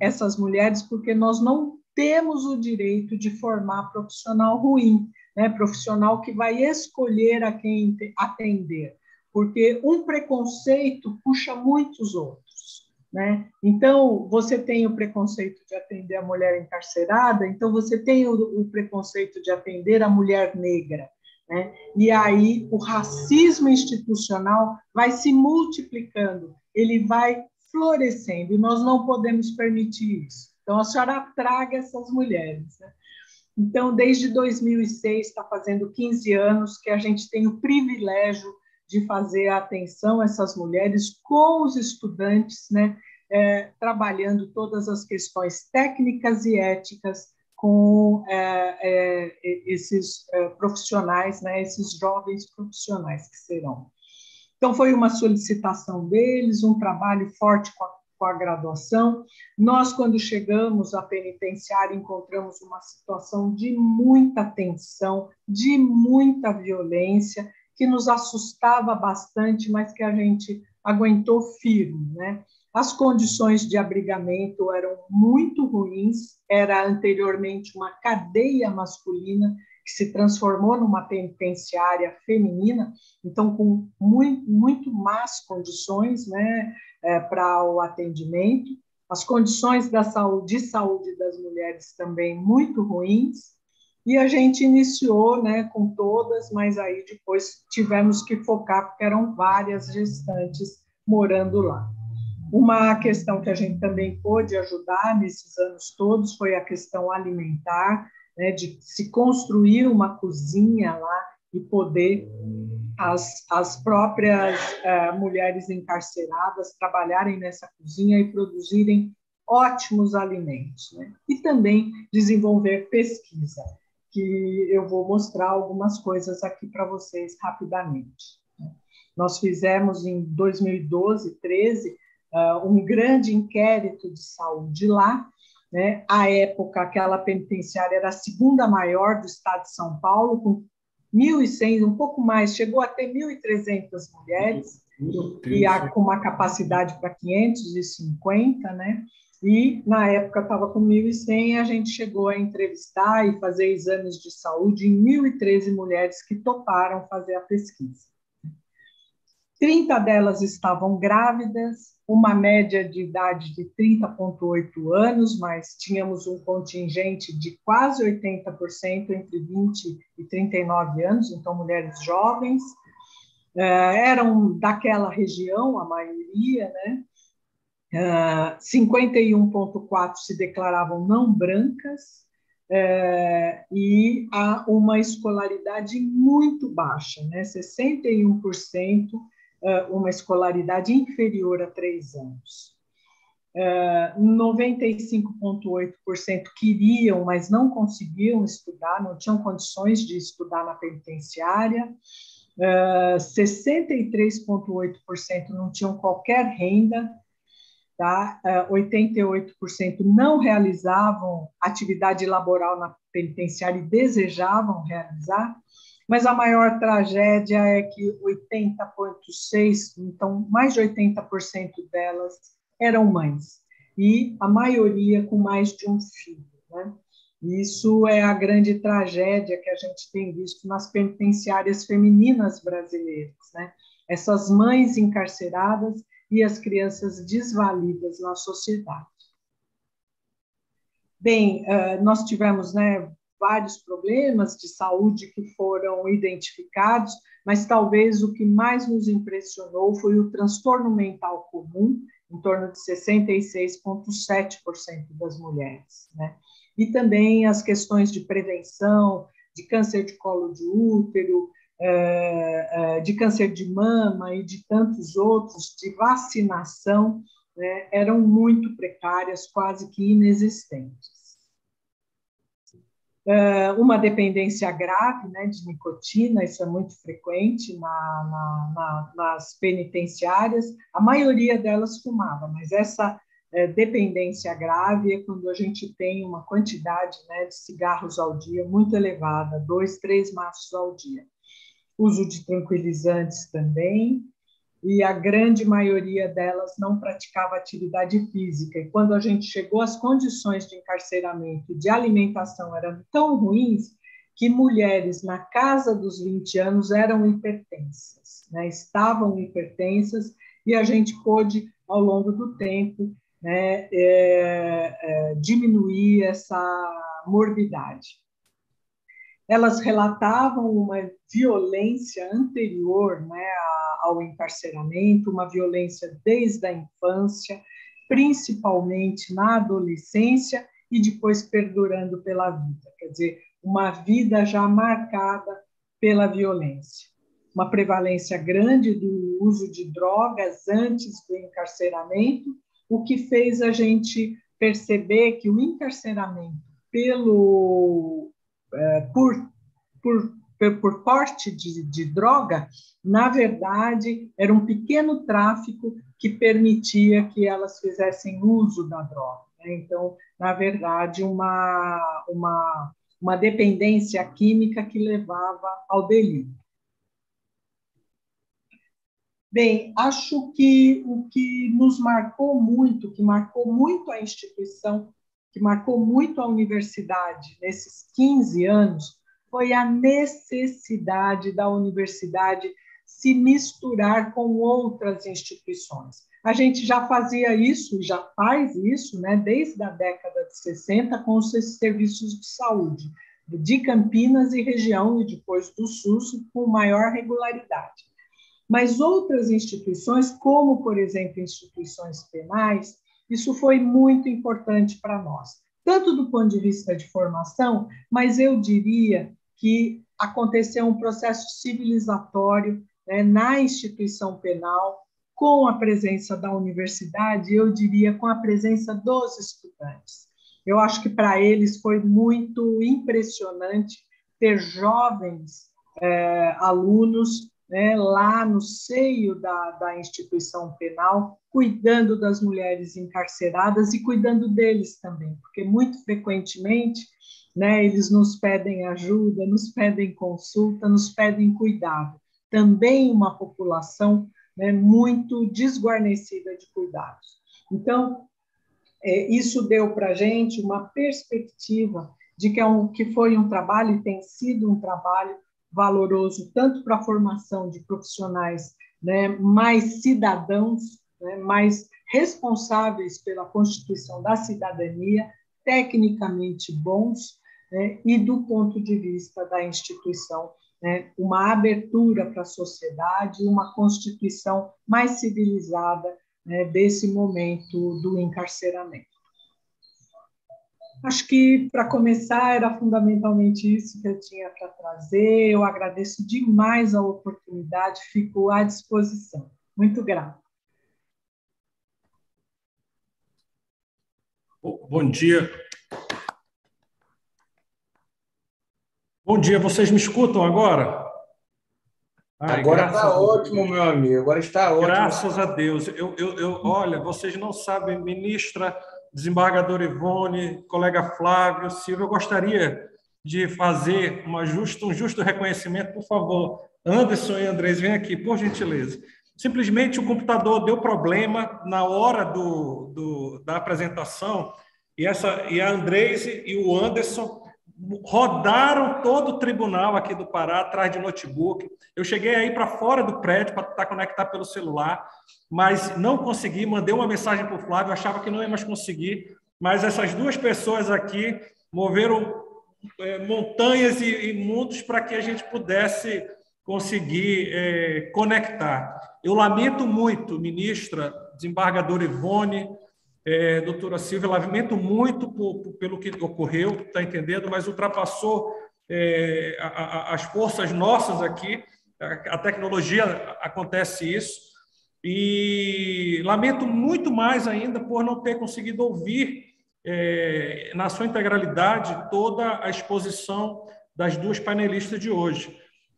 essas mulheres, porque nós não temos o direito de formar profissional ruim, né? profissional que vai escolher a quem atender, porque um preconceito puxa muitos outros. Né? Então, você tem o preconceito de atender a mulher encarcerada, então você tem o, o preconceito de atender a mulher negra. Né? E aí o racismo institucional vai se multiplicando, ele vai florescendo, e nós não podemos permitir isso. Então, a senhora traga essas mulheres. Né? Então, desde 2006, está fazendo 15 anos que a gente tem o privilégio de fazer a atenção a essas mulheres com os estudantes, né? É, trabalhando todas as questões técnicas e éticas com é, é, esses é, profissionais, né, esses jovens profissionais que serão. Então, foi uma solicitação deles, um trabalho forte com a, com a graduação. Nós, quando chegamos à penitenciária, encontramos uma situação de muita tensão, de muita violência, que nos assustava bastante, mas que a gente aguentou firme, né? As condições de abrigamento eram muito ruins, era anteriormente uma cadeia masculina que se transformou numa penitenciária feminina, então com muito, muito más condições né, é, para o atendimento, as condições da saúde, de saúde das mulheres também muito ruins, e a gente iniciou né, com todas, mas aí depois tivemos que focar, porque eram várias gestantes morando lá. Uma questão que a gente também pôde ajudar nesses anos todos foi a questão alimentar, né, de se construir uma cozinha lá e poder as, as próprias uh, mulheres encarceradas trabalharem nessa cozinha e produzirem ótimos alimentos. Né? E também desenvolver pesquisa, que eu vou mostrar algumas coisas aqui para vocês rapidamente. Né? Nós fizemos em 2012, 13, uh, um grande inquérito de saúde lá, né? À época, aquela penitenciária era a segunda maior do estado de São Paulo, com 1.100, um pouco mais, chegou a ter 1.300 mulheres, e a, com uma capacidade para 550, né? E, na época, estava com 1.100, a gente chegou a entrevistar e fazer exames de saúde em 1.013 mulheres que toparam fazer a pesquisa. 30 delas estavam grávidas, uma média de idade de 30,8 anos, mas tínhamos um contingente de quase 80% entre 20 e 39 anos, então mulheres jovens. É, eram daquela região, a maioria, né? 51,4 é, se declaravam não brancas, é, e há uma escolaridade muito baixa, né? 61% uma escolaridade inferior a três anos. 95,8% queriam, mas não conseguiam estudar, não tinham condições de estudar na penitenciária. 63,8% não tinham qualquer renda, tá? 88% não realizavam atividade laboral na penitenciária e desejavam realizar, mas a maior tragédia é que 80,6%, então mais de 80% delas eram mães, e a maioria com mais de um filho. Né? Isso é a grande tragédia que a gente tem visto nas penitenciárias femininas brasileiras. Né? Essas mães encarceradas e as crianças desvalidas na sociedade. Bem, nós tivemos né, vários problemas de saúde que foram identificados, mas talvez o que mais nos impressionou foi o transtorno mental comum, em torno de 66,7% das mulheres. Né? E também as questões de prevenção, de câncer de colo de útero, eh, eh, de câncer de mama e de tantos outros, de vacinação, né, eram muito precárias, quase que inexistentes uma dependência grave né, de nicotina, isso é muito frequente na, na, na, nas penitenciárias. A maioria delas fumava, mas essa é, dependência grave é quando a gente tem uma quantidade né, de cigarros ao dia muito elevada, dois, três maços ao dia. Uso de tranquilizantes também, e a grande maioria delas não praticava atividade física. E quando a gente chegou às condições de encarceramento e de alimentação eram tão ruins que mulheres na casa dos 20 anos eram hipertensas, né? estavam hipertensas, e a gente pôde, ao longo do tempo, né, é, é, diminuir essa morbidade. Elas relatavam uma violência anterior né, ao encarceramento, uma violência desde a infância, principalmente na adolescência e depois perdurando pela vida. Quer dizer, uma vida já marcada pela violência. Uma prevalência grande do uso de drogas antes do encarceramento, o que fez a gente perceber que o encarceramento pelo, é, por, por por porte de, de droga, na verdade, era um pequeno tráfico que permitia que elas fizessem uso da droga. Né? Então, na verdade, uma, uma, uma dependência química que levava ao delírio. Bem, acho que o que nos marcou muito, que marcou muito a instituição, que marcou muito a universidade nesses 15 anos, foi a necessidade da universidade se misturar com outras instituições. A gente já fazia isso, já faz isso, né, desde a década de 60, com os serviços de saúde de Campinas e região, e depois do SUS, com maior regularidade. Mas outras instituições, como, por exemplo, instituições penais, isso foi muito importante para nós, tanto do ponto de vista de formação, mas eu diria que aconteceu um processo civilizatório né, na instituição penal, com a presença da universidade, eu diria com a presença dos estudantes. Eu acho que para eles foi muito impressionante ter jovens é, alunos né, lá no seio da, da instituição penal, cuidando das mulheres encarceradas e cuidando deles também, porque muito frequentemente né? Eles nos pedem ajuda, nos pedem consulta, nos pedem cuidado. Também uma população né, muito desguarnecida de cuidados. Então, é, isso deu para a gente uma perspectiva de que, é um, que foi um trabalho e tem sido um trabalho valoroso tanto para a formação de profissionais né, mais cidadãos, né, mais responsáveis pela constituição da cidadania, tecnicamente bons, né, e do ponto de vista da instituição, né, uma abertura para a sociedade, uma constituição mais civilizada né, desse momento do encarceramento. Acho que, para começar, era fundamentalmente isso que eu tinha para trazer. Eu agradeço demais a oportunidade, fico à disposição. Muito grata. Bom dia, Bom dia, vocês me escutam agora? Agora está ótimo, meu amigo. Agora está ótimo. Graças a Deus. Eu, eu, eu, olha, vocês não sabem, ministra, desembargador Ivone, colega Flávio, Silvio, eu gostaria de fazer uma justo, um justo reconhecimento, por favor. Anderson e Andrés, vem aqui, por gentileza. Simplesmente o computador deu problema na hora do, do da apresentação e, essa, e a Andrés e o Anderson rodaram todo o tribunal aqui do Pará atrás de notebook. Eu cheguei aí para fora do prédio para estar conectado pelo celular, mas não consegui. Mandei uma mensagem para o Flávio, achava que não ia mais conseguir. Mas essas duas pessoas aqui moveram é, montanhas e, e mundos para que a gente pudesse conseguir é, conectar. Eu lamento muito, ministra, desembargador Ivone, é, doutora Silvia, lamento muito por, por, pelo que ocorreu, está entendendo, mas ultrapassou é, a, a, as forças nossas aqui, a, a, tecnologia acontece isso, e lamento muito mais ainda por não ter conseguido ouvir é, na sua integralidade toda a exposição das duas panelistas de hoje.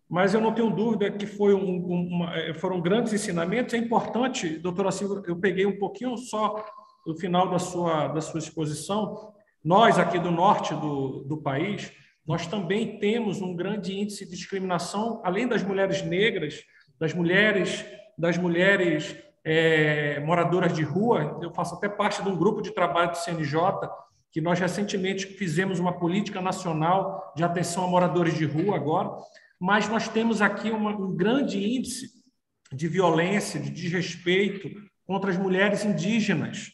Mas eu não tenho dúvida que foi um, uma, é, foram grandes ensinamentos. É importante, doutora Silvia, eu peguei um pouquinho só no final da sua, da sua exposição, nós aqui do norte do, do país, nós também temos um grande índice de discriminação, além das mulheres negras, das mulheres, das mulheres é, moradoras de rua. Eu faço até parte de um grupo de trabalho do CNJ, que nós recentemente fizemos uma política nacional de atenção a moradores de rua agora, mas nós temos aqui uma, um grande índice de violência, de desrespeito contra as mulheres indígenas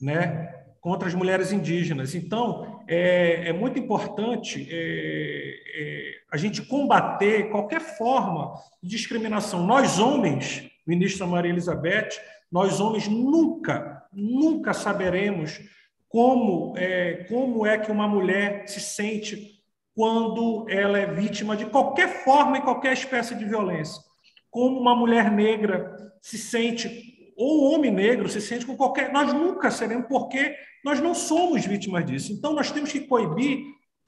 né, contra as mulheres indígenas. Então, é, é muito importante é, é, a gente combater qualquer forma de discriminação. Nós, homens, ministra Maria Elizabeth, nós, homens, nunca, nunca saberemos como é, como é que uma mulher se sente quando ela é vítima de qualquer forma e qualquer espécie de violência. Como uma mulher negra se sente ou o homem negro se sente com qualquer. Nós nunca seremos, porque nós não somos vítimas disso. Então, nós temos que coibir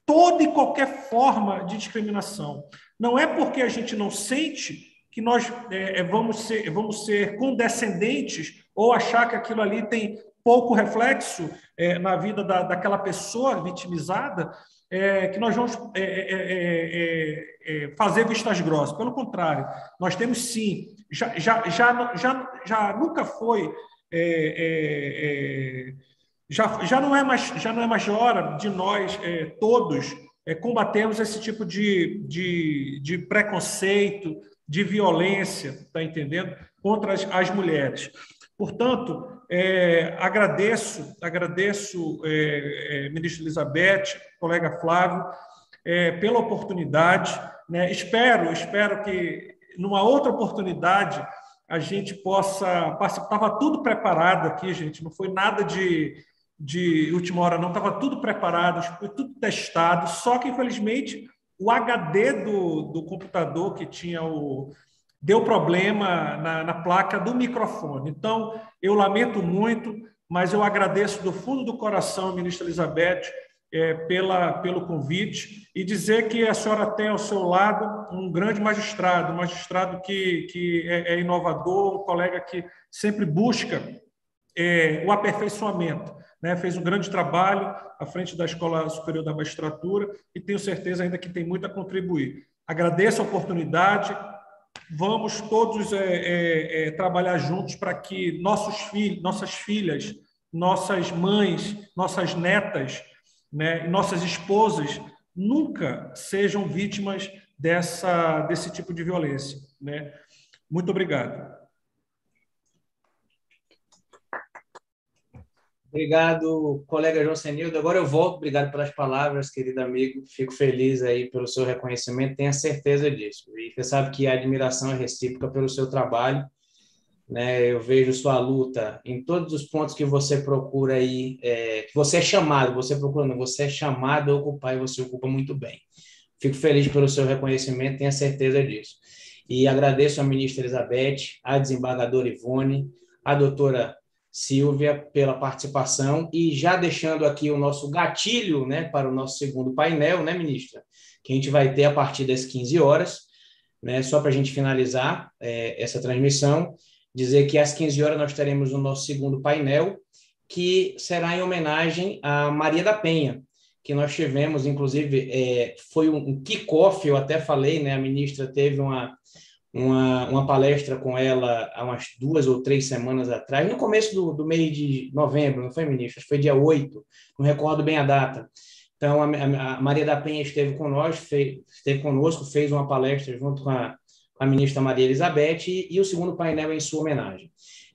toda e qualquer forma de discriminação. Não é porque a gente não sente que nós é, é, vamos, ser, vamos ser condescendentes ou achar que aquilo ali tem pouco reflexo é, na vida da, daquela pessoa vitimizada, é, que nós vamos é, é, fazer vistas grossas. Pelo contrário, nós temos sim, já, já, já, já, já nunca foi. já, já, não é mais, já não é mais hora de nós todos combatermos esse tipo de, de, de preconceito, de violência, está entendendo? Contra as, as mulheres. Portanto, é, agradeço, agradeço, é, é, ministro Elizabeth, colega Flávio, é, pela oportunidade. Né? Espero, espero que numa outra oportunidade a gente possa participar. Estava tudo preparado aqui, gente, não foi nada de, de última hora, não, estava tudo preparado, foi tudo testado, só que, infelizmente, o HD do, do computador que tinha o. deu problema na, na placa do microfone. Então, eu lamento muito, mas eu agradeço do fundo do coração, ministra Elizabeth, é, pela, pelo convite e dizer que a senhora tem ao seu lado um grande magistrado, um magistrado que, que é, é inovador, um colega que sempre busca é, o aperfeiçoamento né, fez um grande trabalho à frente da Escola Superior da Magistratura e tenho certeza ainda que tem muito a contribuir. Agradeço a oportunidade, vamos todos é, é, é, trabalhar juntos para que nossos filhos, nossas filhas, nossas mães, nossas netas, né, nossas esposas nunca sejam vítimas dessa, desse tipo de violência. Né? Muito obrigado. Obrigado, colega João Senildo. Agora eu volto. Obrigado pelas palavras, querido amigo. Fico feliz aí pelo seu reconhecimento, tenha certeza disso. E você sabe que a admiração é recíproca pelo seu trabalho. Né? Eu vejo sua luta em todos os pontos que você procura aí, é, que você é chamado, você procura, não, você é chamado a ocupar e você ocupa muito bem. Fico feliz pelo seu reconhecimento, tenha certeza disso. E agradeço a ministra Elizabeth, a desembargadora Ivone, a doutora Silvia, pela participação e já deixando aqui o nosso gatilho né, para o nosso segundo painel, né, ministra? Que a gente vai ter a partir das 15 horas, né, só para a gente finalizar é, essa transmissão, dizer que às 15 horas nós teremos o nosso segundo painel, que será em homenagem a Maria da Penha, que nós tivemos, inclusive, é, foi um, kick-off, eu até falei, né, a ministra teve uma uma, uma palestra com ela há umas duas ou três semanas atrás, no começo do, do mês de novembro, não foi, ministro? Foi dia 8, não recordo bem a data. Então, a, a Maria da Penha esteve conosco, fez, esteve conosco, fez uma palestra junto com a, a ministra Maria Elizabeth e, e, o segundo painel em sua homenagem.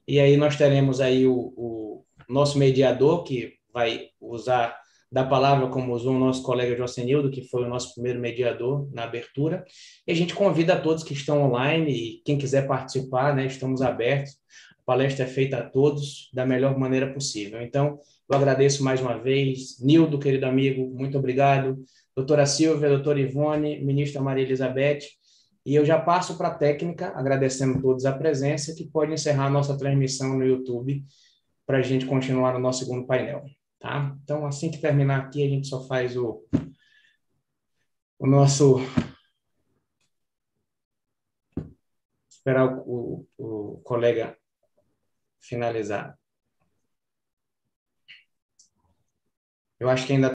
E aí nós teremos aí o, o nosso mediador, que vai usar da palavra, como usou o nosso colega Josenildo, que foi o nosso primeiro mediador na abertura. E a gente convida a todos que estão online e quem quiser participar, né, estamos abertos. A palestra é feita a todos da melhor maneira possível. Então, eu agradeço mais uma vez. Nildo, querido amigo, muito obrigado. Doutora Silvia, doutora Ivone, ministra Maria Elizabeth. E eu já passo para a técnica, agradecendo a todos a presença, que pode encerrar a nossa transmissão no YouTube para a gente continuar no nosso segundo painel. Tá? Então, assim que terminar aqui, a gente só faz o, o nosso. Esperar o, o, o colega finalizar. Eu acho que ainda